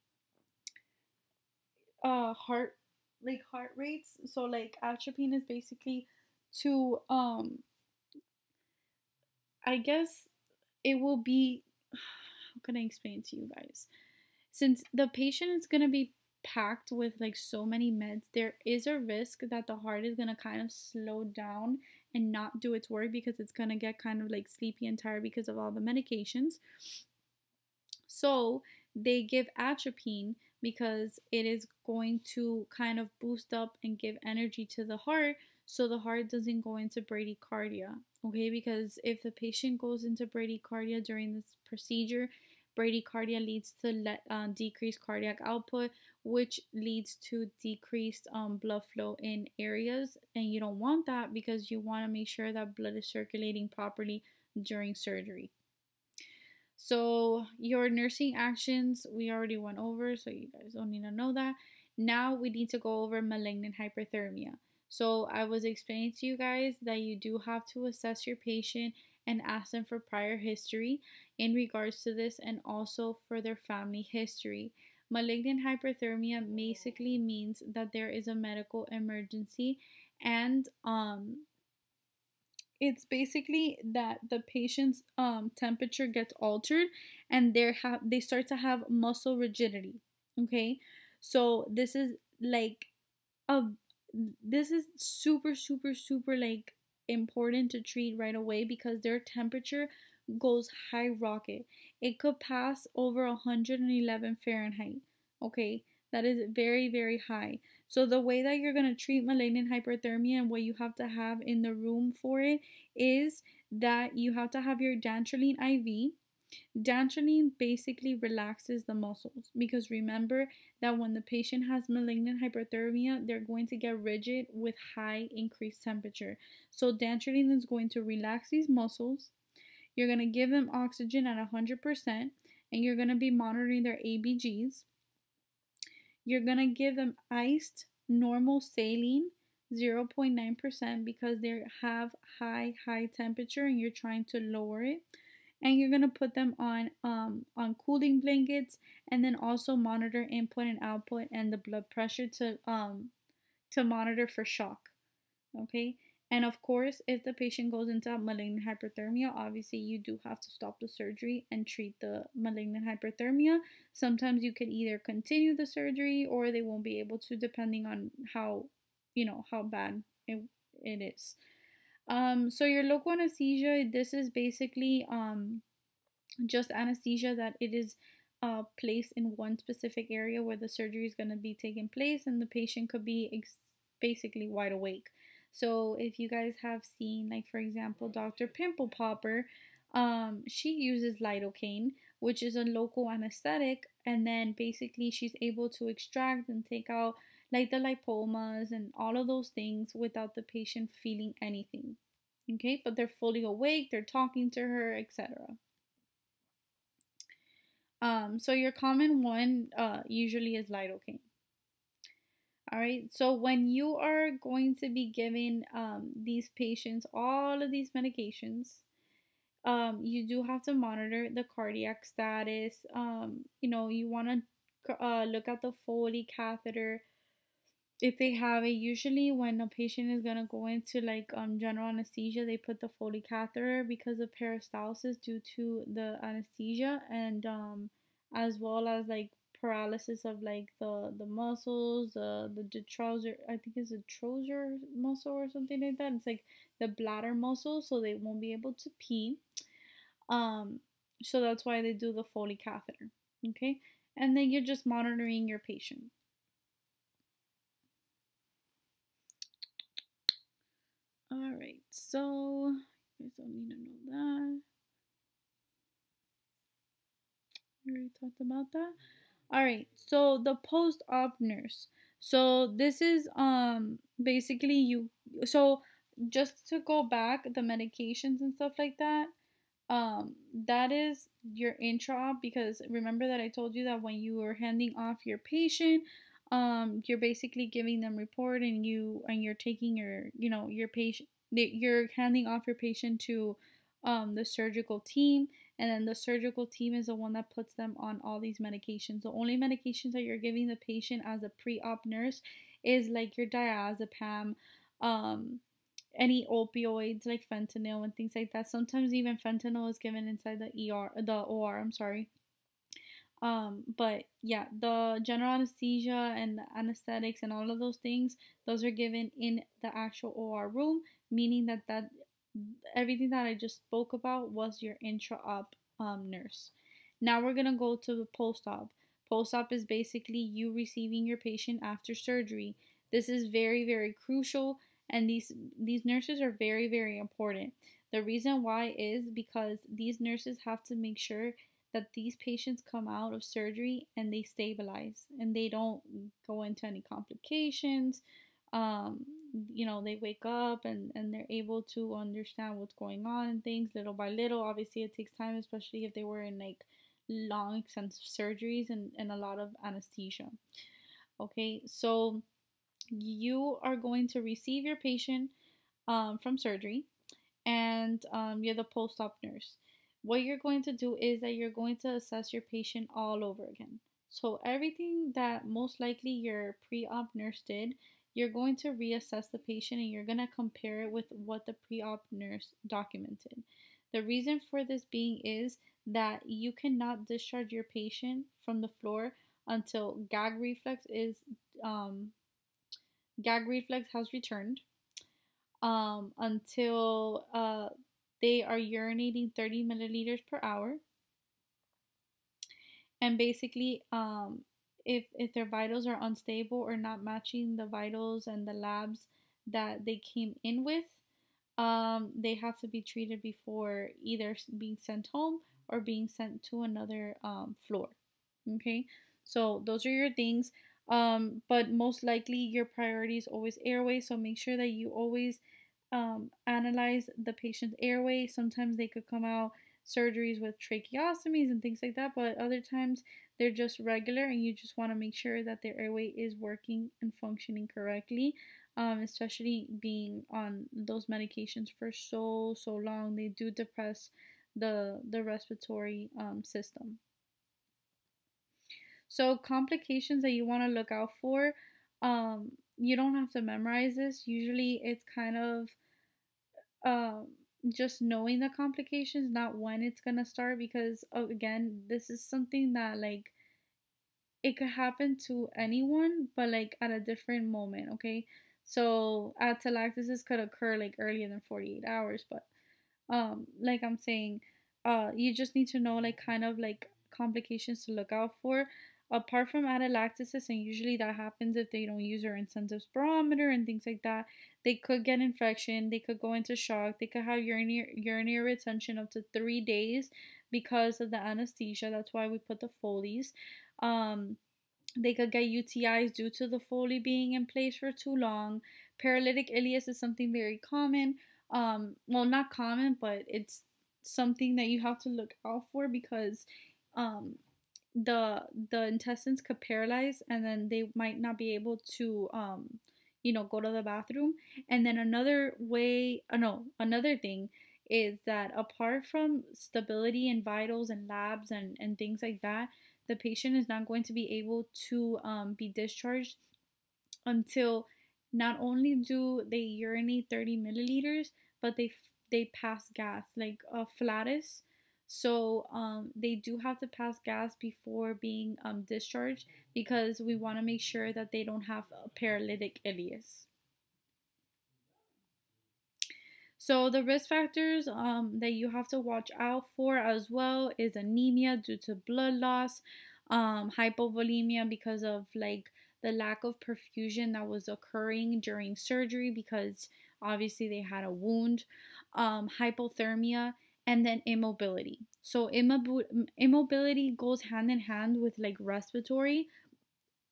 Speaker 1: uh heart like heart rates. So like atropine is basically to um I guess it will be how can I explain to you guys? Since the patient is gonna be packed with like so many meds, there is a risk that the heart is gonna kind of slow down and not do its work because it's gonna get kind of like sleepy and tired because of all the medications. So they give atropine because it is going to kind of boost up and give energy to the heart so the heart doesn't go into bradycardia. Okay, because if the patient goes into bradycardia during this procedure, bradycardia leads to le- uh, decreased cardiac output, which leads to decreased um, blood flow in areas. And you don't want that because you want to make sure that blood is circulating properly during surgery. So, your nursing actions we already went over, so you guys don't need to know that. Now, we need to go over malignant hyperthermia. So, I was explaining to you guys that you do have to assess your patient and ask them for prior history in regards to this and also for their family history. Malignant hyperthermia basically means that there is a medical emergency and um it's basically that the patient's um, temperature gets altered and they have they start to have muscle rigidity okay so this is like a this is super super super like important to treat right away because their temperature goes high rocket it could pass over 111 fahrenheit okay that is very very high so the way that you're going to treat malignant hyperthermia and what you have to have in the room for it is that you have to have your dantrolene IV. Dantrolene basically relaxes the muscles because remember that when the patient has malignant hyperthermia, they're going to get rigid with high increased temperature. So dantrolene is going to relax these muscles. You're going to give them oxygen at 100% and you're going to be monitoring their ABGs. You're going to give them iced normal saline 0.9% because they have high high temperature and you're trying to lower it and you're going to put them on um, on cooling blankets and then also monitor input and output and the blood pressure to um to monitor for shock okay and of course, if the patient goes into malignant hyperthermia, obviously you do have to stop the surgery and treat the malignant hyperthermia. Sometimes you could either continue the surgery or they won't be able to, depending on how, you know, how bad it, it is. Um, so your local anesthesia, this is basically um, just anesthesia that it is uh, placed in one specific area where the surgery is going to be taking place and the patient could be basically wide awake. So if you guys have seen, like for example, Dr. Pimple Popper, um, she uses lidocaine, which is a local anesthetic, and then basically she's able to extract and take out like the lipomas and all of those things without the patient feeling anything. Okay, but they're fully awake, they're talking to her, etc. Um, so your common one uh, usually is lidocaine. All right, so when you are going to be giving um, these patients all of these medications, um, you do have to monitor the cardiac status. Um, you know, you want to uh, look at the Foley catheter if they have it. Usually, when a patient is gonna go into like um, general anesthesia, they put the Foley catheter because of peristalsis due to the anesthesia and um, as well as like paralysis of like the the muscles, uh, the detrusor. I think it's a trousers muscle or something like that. It's like the bladder muscle, so they won't be able to pee. Um, so that's why they do the Foley catheter. Okay, and then you're just monitoring your patient. All right, so you guys don't need to know that. We already talked about that. All right, so the post-op nurse. So this is um basically you so just to go back the medications and stuff like that um that is your intra because remember that I told you that when you were handing off your patient um you're basically giving them report and you and you're taking your you know your patient you're handing off your patient to um the surgical team and then the surgical team is the one that puts them on all these medications. The only medications that you're giving the patient as a pre-op nurse is like your diazepam, um, any opioids like fentanyl and things like that. Sometimes even fentanyl is given inside the ER, the OR. I'm sorry. Um, but yeah, the general anesthesia and the anesthetics and all of those things, those are given in the actual OR room, meaning that that everything that I just spoke about was your intra-op um, nurse. Now we're gonna go to the post-op. Post-op is basically you receiving your patient after surgery. This is very very crucial, and these these nurses are very very important. The reason why is because these nurses have to make sure that these patients come out of surgery and they stabilize and they don't go into any complications. Um, you know, they wake up and, and they're able to understand what's going on and things little by little. Obviously, it takes time, especially if they were in like long, extensive surgeries and, and a lot of anesthesia. Okay, so you are going to receive your patient um, from surgery and um, you're the post op nurse what you're going to do is that you're going to assess your patient all over again. So, everything that most likely your pre op nurse did, you're going to reassess the patient and you're going to compare it with what the pre op nurse documented. The reason for this being is that you cannot discharge your patient from the floor until gag reflex is um, gag reflex has returned um, until uh, they are urinating 30 milliliters per hour. And basically, um, if, if their vitals are unstable or not matching the vitals and the labs that they came in with, um, they have to be treated before either being sent home or being sent to another um, floor. Okay, so those are your things. Um, but most likely your priority is always airway. So make sure that you always um, analyze the patient's airway. Sometimes they could come out surgeries with tracheostomies and things like that, but other times they're just regular and you just want to make sure that their airway is working and functioning correctly. Um, especially being on those medications for so so long, they do depress the the respiratory um, system. So complications that you want to look out for, um, you don't have to memorize this. Usually, it's kind of um, just knowing the complications, not when it's gonna start, because oh, again, this is something that like it could happen to anyone, but like at a different moment. Okay, so atelectasis could occur like earlier than 48 hours, but um, like I'm saying, uh, you just need to know like kind of like complications to look out for apart from atelectasis, and usually that happens if they don't use their incentive spirometer and things like that, they could get infection, they could go into shock, they could have urinary, urinary retention up to three days because of the anesthesia. That's why we put the Foleys. Um, they could get UTIs due to the Foley being in place for too long. Paralytic ileus is something very common. Um, well, not common, but it's something that you have to look out for because um, the the intestines could paralyze and then they might not be able to um you know go to the bathroom. And then another way uh, no another thing is that apart from stability and vitals and labs and and things like that the patient is not going to be able to um, be discharged until not only do they urinate 30 milliliters but they they pass gas like a flatus so um, they do have to pass gas before being um, discharged because we want to make sure that they don't have a paralytic ileus. So the risk factors um, that you have to watch out for as well is anemia due to blood loss, um, hypovolemia because of like the lack of perfusion that was occurring during surgery because obviously they had a wound, um, hypothermia, and then immobility. So immobility goes hand in hand with like respiratory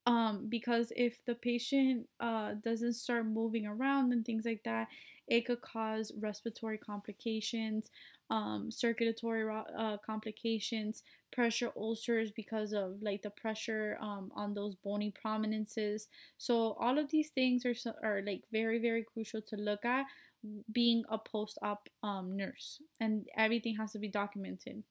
Speaker 1: um because if the patient uh doesn't start moving around and things like that it could cause respiratory complications um circulatory uh, complications pressure ulcers because of like the pressure um on those bony prominences so all of these things are are like very very crucial to look at being a post-op um, nurse and everything has to be documented.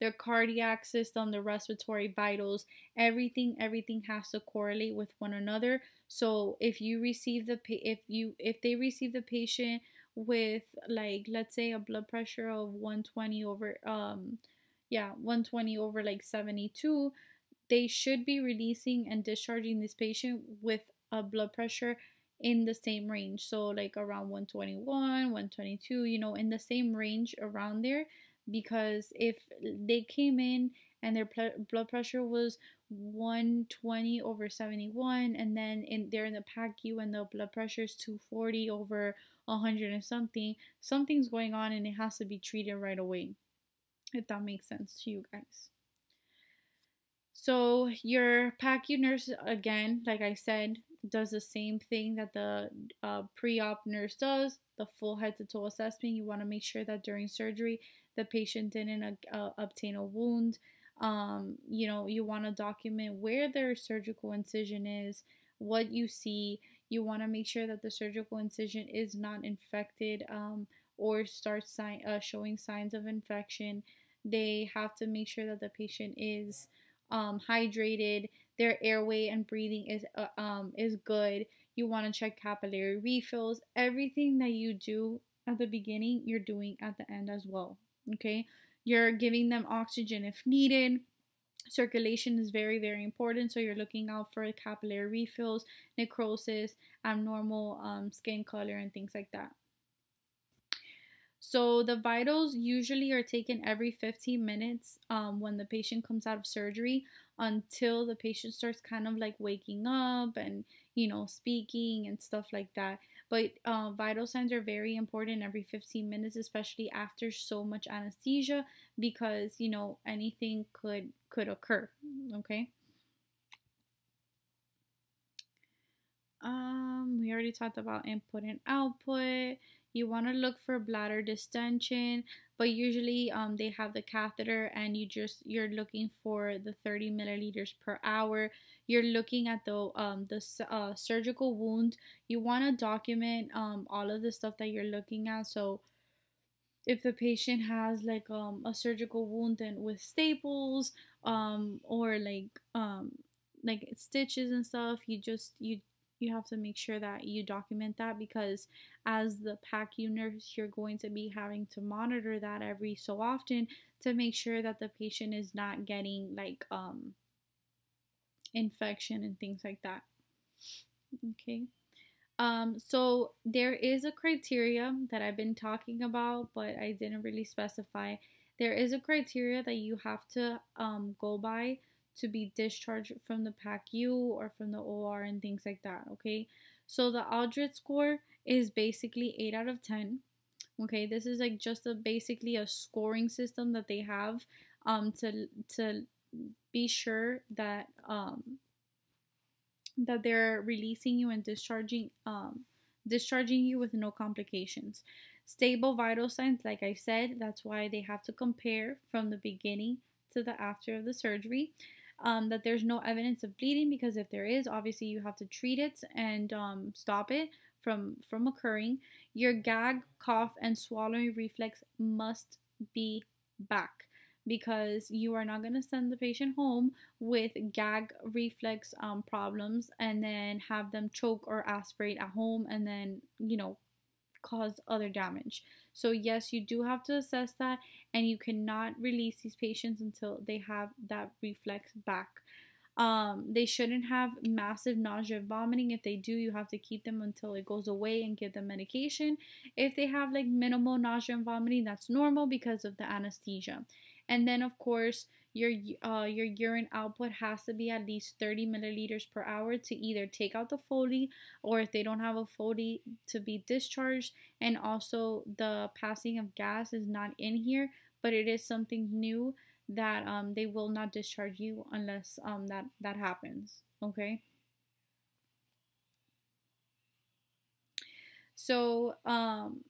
Speaker 1: Their cardiac system their respiratory vitals everything everything has to correlate with one another. So if you receive the if you if they receive the patient with like let's say a blood pressure of 120 over um yeah 120 over like 72 they should be releasing and discharging this patient with a blood pressure in the same range. So like around 121, 122, you know, in the same range around there because if they came in and their blood pressure was 120 over 71 and then in they're in the PACU and the blood pressure is 240 over 100 and something, something's going on and it has to be treated right away. if that makes sense to you guys. So your PACU nurse, again, like I said, does the same thing that the uh, pre-op nurse does, the full head to toe assessment. You want to make sure that during surgery, the patient didn't uh, obtain a wound. Um, you know, you want to document where their surgical incision is, what you see. You want to make sure that the surgical incision is not infected um, or starts sign, uh, showing signs of infection. They have to make sure that the patient is um, hydrated, their airway and breathing is uh, um, is good. You want to check capillary refills. Everything that you do at the beginning, you're doing at the end as well. Okay, you're giving them oxygen if needed. Circulation is very, very important. So you're looking out for capillary refills, necrosis, abnormal um, skin color, and things like that. So the vitals usually are taken every 15 minutes um, when the patient comes out of surgery until the patient starts kind of like waking up and you know speaking and stuff like that. But uh, vital signs are very important every 15 minutes, especially after so much anesthesia, because you know anything could could occur. Okay. Um, we already talked about input and output you want to look for bladder distension but usually um, they have the catheter and you just you're looking for the 30 milliliters per hour. You're looking at the um, the uh, surgical wound. You want to document um, all of the stuff that you're looking at. So if the patient has like um, a surgical wound and with staples um, or like um, like stitches and stuff you just you you have to make sure that you document that because as the PACU nurse, you're going to be having to monitor that every so often to make sure that the patient is not getting like um, infection and things like that. Okay. Um, so there is a criteria that I've been talking about, but I didn't really specify. There is a criteria that you have to um, go by to be discharged from the PACU or from the OR and things like that. Okay, so the Aldrete score is basically 8 out of 10. Okay, this is like just a basically a scoring system that they have um, to to be sure that um, that they're releasing you and discharging um, discharging you with no complications. Stable vital signs, like I said, that's why they have to compare from the beginning to the after of the surgery um, that there's no evidence of bleeding because if there is, obviously you have to treat it and um, stop it from from occurring. Your gag, cough, and swallowing reflex must be back because you are not going to send the patient home with gag reflex um, problems and then have them choke or aspirate at home and then you know cause other damage. So, yes, you do have to assess that, and you cannot release these patients until they have that reflex back. Um, they shouldn't have massive nausea and vomiting. If they do, you have to keep them until it goes away and give them medication. If they have like minimal nausea and vomiting, that's normal because of the anesthesia. And then, of course, your uh, your urine output has to be at least 30 milliliters per hour to either take out the Foley or if they don't have a Foley to be discharged. And also, the passing of gas is not in here, but it is something new that um, they will not discharge you unless um, that that happens. Okay. So um,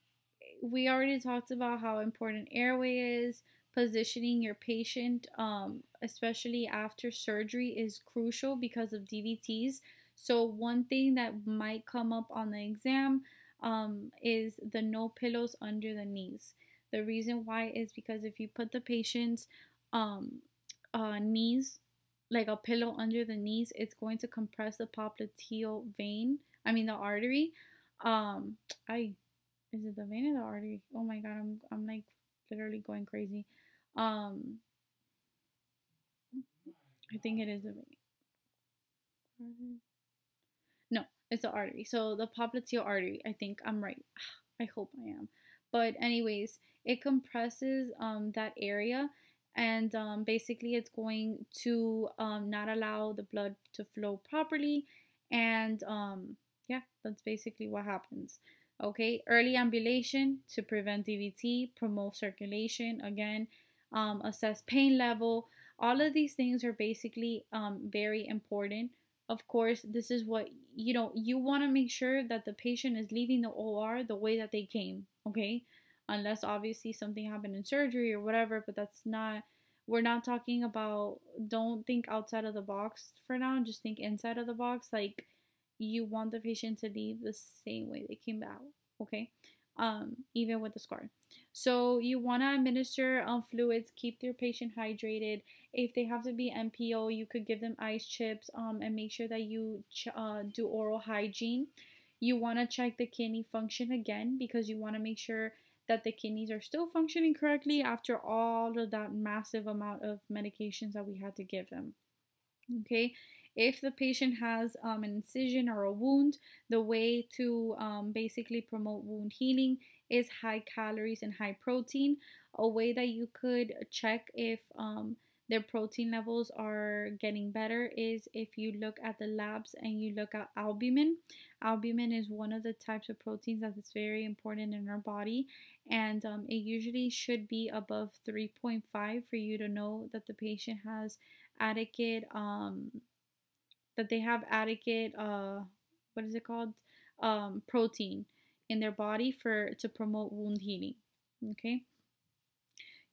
Speaker 1: we already talked about how important airway is positioning your patient, um, especially after surgery, is crucial because of DVTs. So, one thing that might come up on the exam um, is the no pillows under the knees. The reason why is because if you put the patient's um, uh, knees, like a pillow under the knees, it's going to compress the popliteal vein. I mean the artery. Um, I is it the vein or the artery? Oh my god, I'm I'm like literally going crazy. Um, I think it is a vein. No, it's the artery. So the popliteal artery. I think I'm right. I hope I am. But anyways, it compresses um, that area and um, basically it's going to um, not allow the blood to flow properly and um, yeah that's basically what happens okay early ambulation to prevent dvt promote circulation again um, assess pain level. All of these things are basically um, very important. Of course, this is what you know, you want to make sure that the patient is leaving the OR the way that they came, okay? Unless obviously something happened in surgery or whatever, but that's not we're not talking about don't think outside of the box for now just think inside of the box like you want the patient to leave the same way they came out okay um even with the scar. So you want to administer um, fluids keep your patient hydrated. If they have to be npo you could give them ice chips um and make sure that you uh, do oral hygiene. You want to check the kidney function again because you want to make sure that the kidneys are still functioning correctly after all of that massive amount of medications that we had to give them. Okay, if the patient has um, an incision or a wound, the way to um, basically promote wound healing is high calories and high protein. A way that you could check if um, their protein levels are getting better is if you look at the labs and you look at albumin. Albumin is one of the types of proteins that is very important in our body, and um, it usually should be above 3.5 for you to know that the patient has adequate um, that they have adequate uh, what is it called? Um, protein in their body for to promote wound healing okay?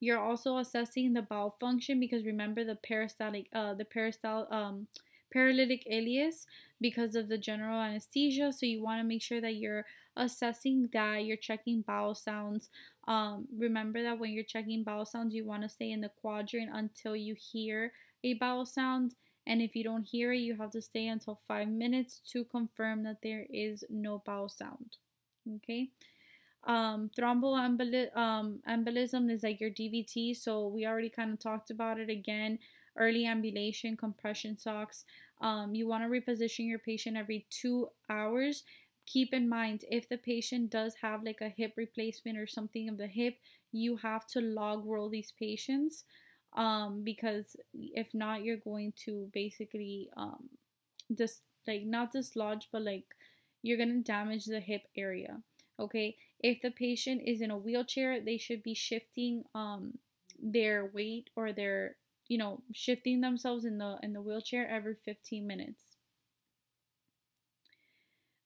Speaker 1: You're also assessing the bowel function because remember the peristaltic uh, the peristal um, paralytic ileus because of the general anesthesia. So you want to make sure that you're assessing that you're checking bowel sounds. Um, remember that when you're checking bowel sounds you want to stay in the quadrant until you hear a bowel sound and if you don't hear it you have to stay until five minutes to confirm that there is no bowel sound. Okay? Um, thromboembolism um, embolism is like your DVT so we already kind of talked about it again. Early ambulation compression socks. Um, you want to reposition your patient every two hours. Keep in mind if the patient does have like a hip replacement or something of the hip you have to log roll these patients um, because if not you're going to basically um, just like not dislodge but like you're gonna damage the hip area okay? If the patient is in a wheelchair they should be shifting um, their weight or their you know shifting themselves in the in the wheelchair every 15 minutes.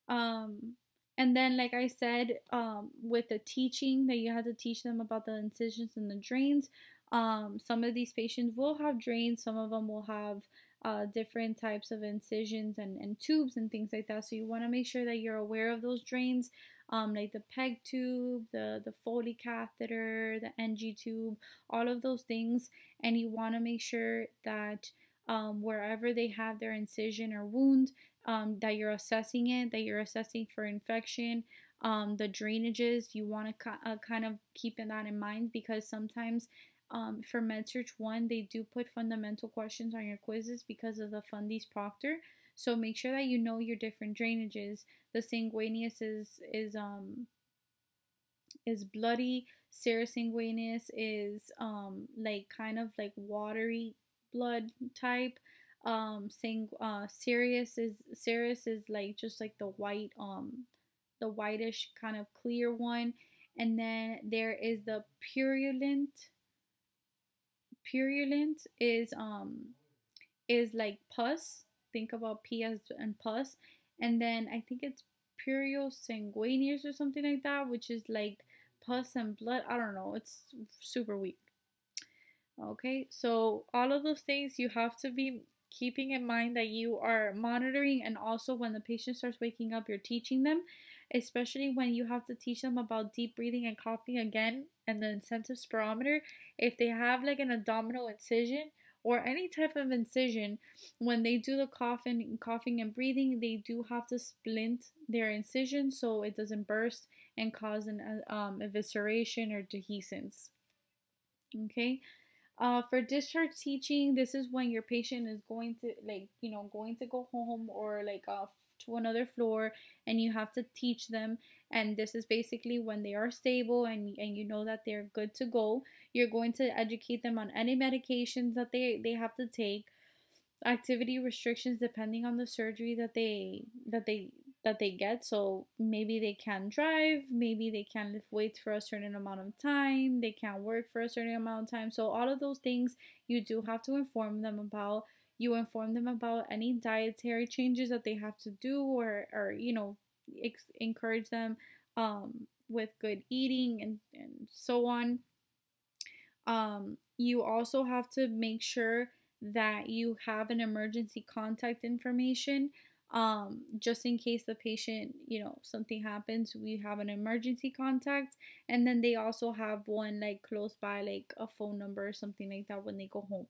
Speaker 1: Um, and then, like I said, um, with the teaching that you had to teach them about the incisions and the drains, um, some of these patients will have drains, some of them will have uh, different types of incisions and, and tubes and things like that. So you want to make sure that you're aware of those drains, um, like the PEG tube, the, the Foley catheter, the NG tube, all of those things. And you want to make sure that um, wherever they have their incision or wound, um, that you're assessing it, that you're assessing for infection, um, the drainages. You want to uh, kind of keep that in mind because sometimes um, for Med-Surg 1, they do put fundamental questions on your quizzes because of the Fundy's Proctor. So make sure that you know your different drainages. The sanguineous is is um is bloody. Serous sanguineous is um like kind of like watery blood type um saying uh Serous is Serous is like just like the white um the whitish kind of clear one and then there is the purulent purulent is um is like pus. Think about p as and pus. And then i think it's purule sanguineous or something like that which is like pus and blood. I don't know. It's super weak. Okay so all of those things you have to be keeping in mind that you are monitoring and also when the patient starts waking up you're teaching them especially when you have to teach them about deep breathing and coughing again and the incentive spirometer if they have like an abdominal incision or any type of incision when they do the coughing coughing and breathing they do have to splint their incision so it doesn't burst and cause an um, evisceration or dehiscence. Okay? Uh, for discharge teaching, this is when your patient is going to like you know going to go home or like uh, another floor, and you have to teach them. And this is basically when they are stable and and you know that they're good to go. You're going to educate them on any medications that they they have to take, activity restrictions depending on the surgery that they that they that they get. So maybe they can't drive, maybe they can't lift weights for a certain amount of time, they can't work for a certain amount of time. So all of those things you do have to inform them about. You inform them about any dietary changes that they have to do or or you know ex- encourage them um, with good eating and, and so on. Um, you also have to make sure that you have an emergency contact information um, just in case the patient, you know, something happens, we have an emergency contact. And then they also have one like close by, like a phone number or something like that when they go home.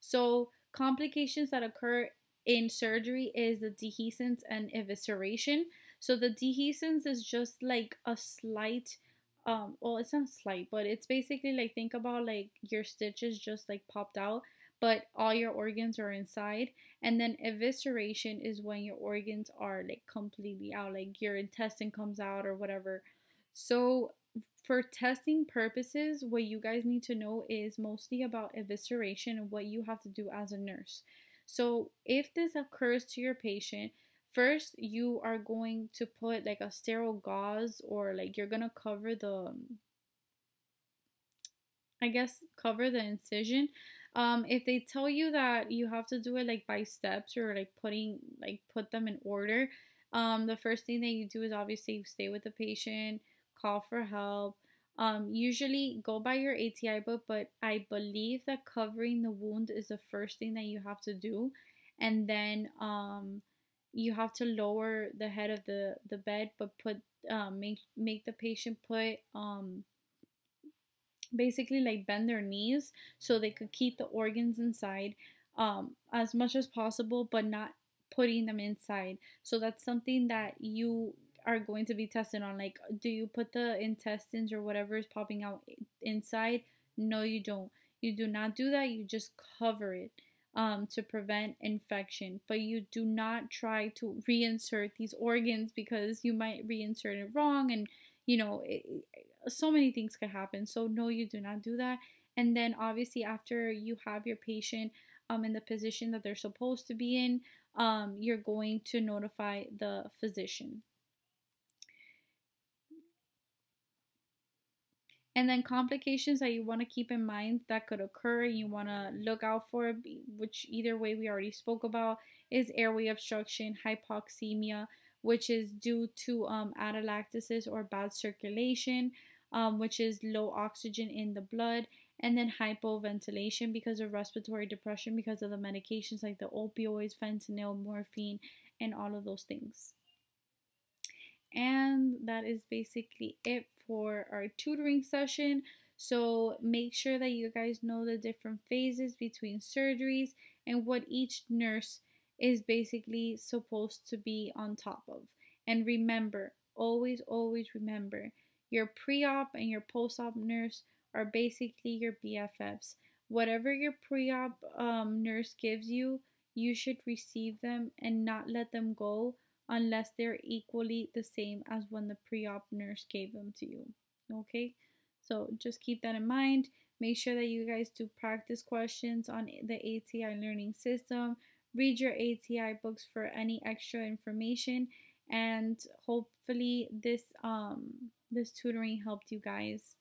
Speaker 1: So, complications that occur in surgery is the dehiscence and evisceration. So, the dehiscence is just like a slight um well it's not slight but it's basically like think about like your stitches just like popped out but all your organs are inside. And then evisceration is when your organs are like completely out, like your intestine comes out or whatever. So, for testing purposes, what you guys need to know is mostly about evisceration and what you have to do as a nurse. So, if this occurs to your patient, first you are going to put like a sterile gauze or like you're going to cover the I guess cover the incision um, if they tell you that you have to do it like by steps or like putting like put them in order, um, the first thing that you do is obviously stay with the patient, call for help. Um, usually go by your ATI book, but I believe that covering the wound is the first thing that you have to do, and then um, you have to lower the head of the the bed, but put um, make make the patient put um basically like bend their knees so they could keep the organs inside um, as much as possible, but not putting them inside. So that's something that you are going to be tested on. Like, do you put the intestines or whatever is popping out inside? No, you don't. You do not do that. You just cover it um, to prevent infection. But you do not try to reinsert these organs because you might reinsert it wrong and you know it, so many things could happen. So no, you do not do that. And then obviously after you have your patient um in the position that they're supposed to be in, um you're going to notify the physician. And then complications that you want to keep in mind that could occur, and you want to look out for, which either way we already spoke about, is airway obstruction, hypoxemia, which is due to um, atelectasis or bad circulation, um, which is low oxygen in the blood, and then hypoventilation because of respiratory depression because of the medications like the opioids, fentanyl, morphine, and all of those things. And that is basically it for our tutoring session. So make sure that you guys know the different phases between surgeries and what each nurse is basically supposed to be on top of. And remember, always, always remember your pre op and your post op nurse are basically your BFFs. Whatever your pre op um, nurse gives you, you should receive them and not let them go unless they're equally the same as when the pre op nurse gave them to you. Okay? So just keep that in mind. Make sure that you guys do practice questions on the ATI learning system. Read your ATI books for any extra information and hopefully this um this tutoring helped you guys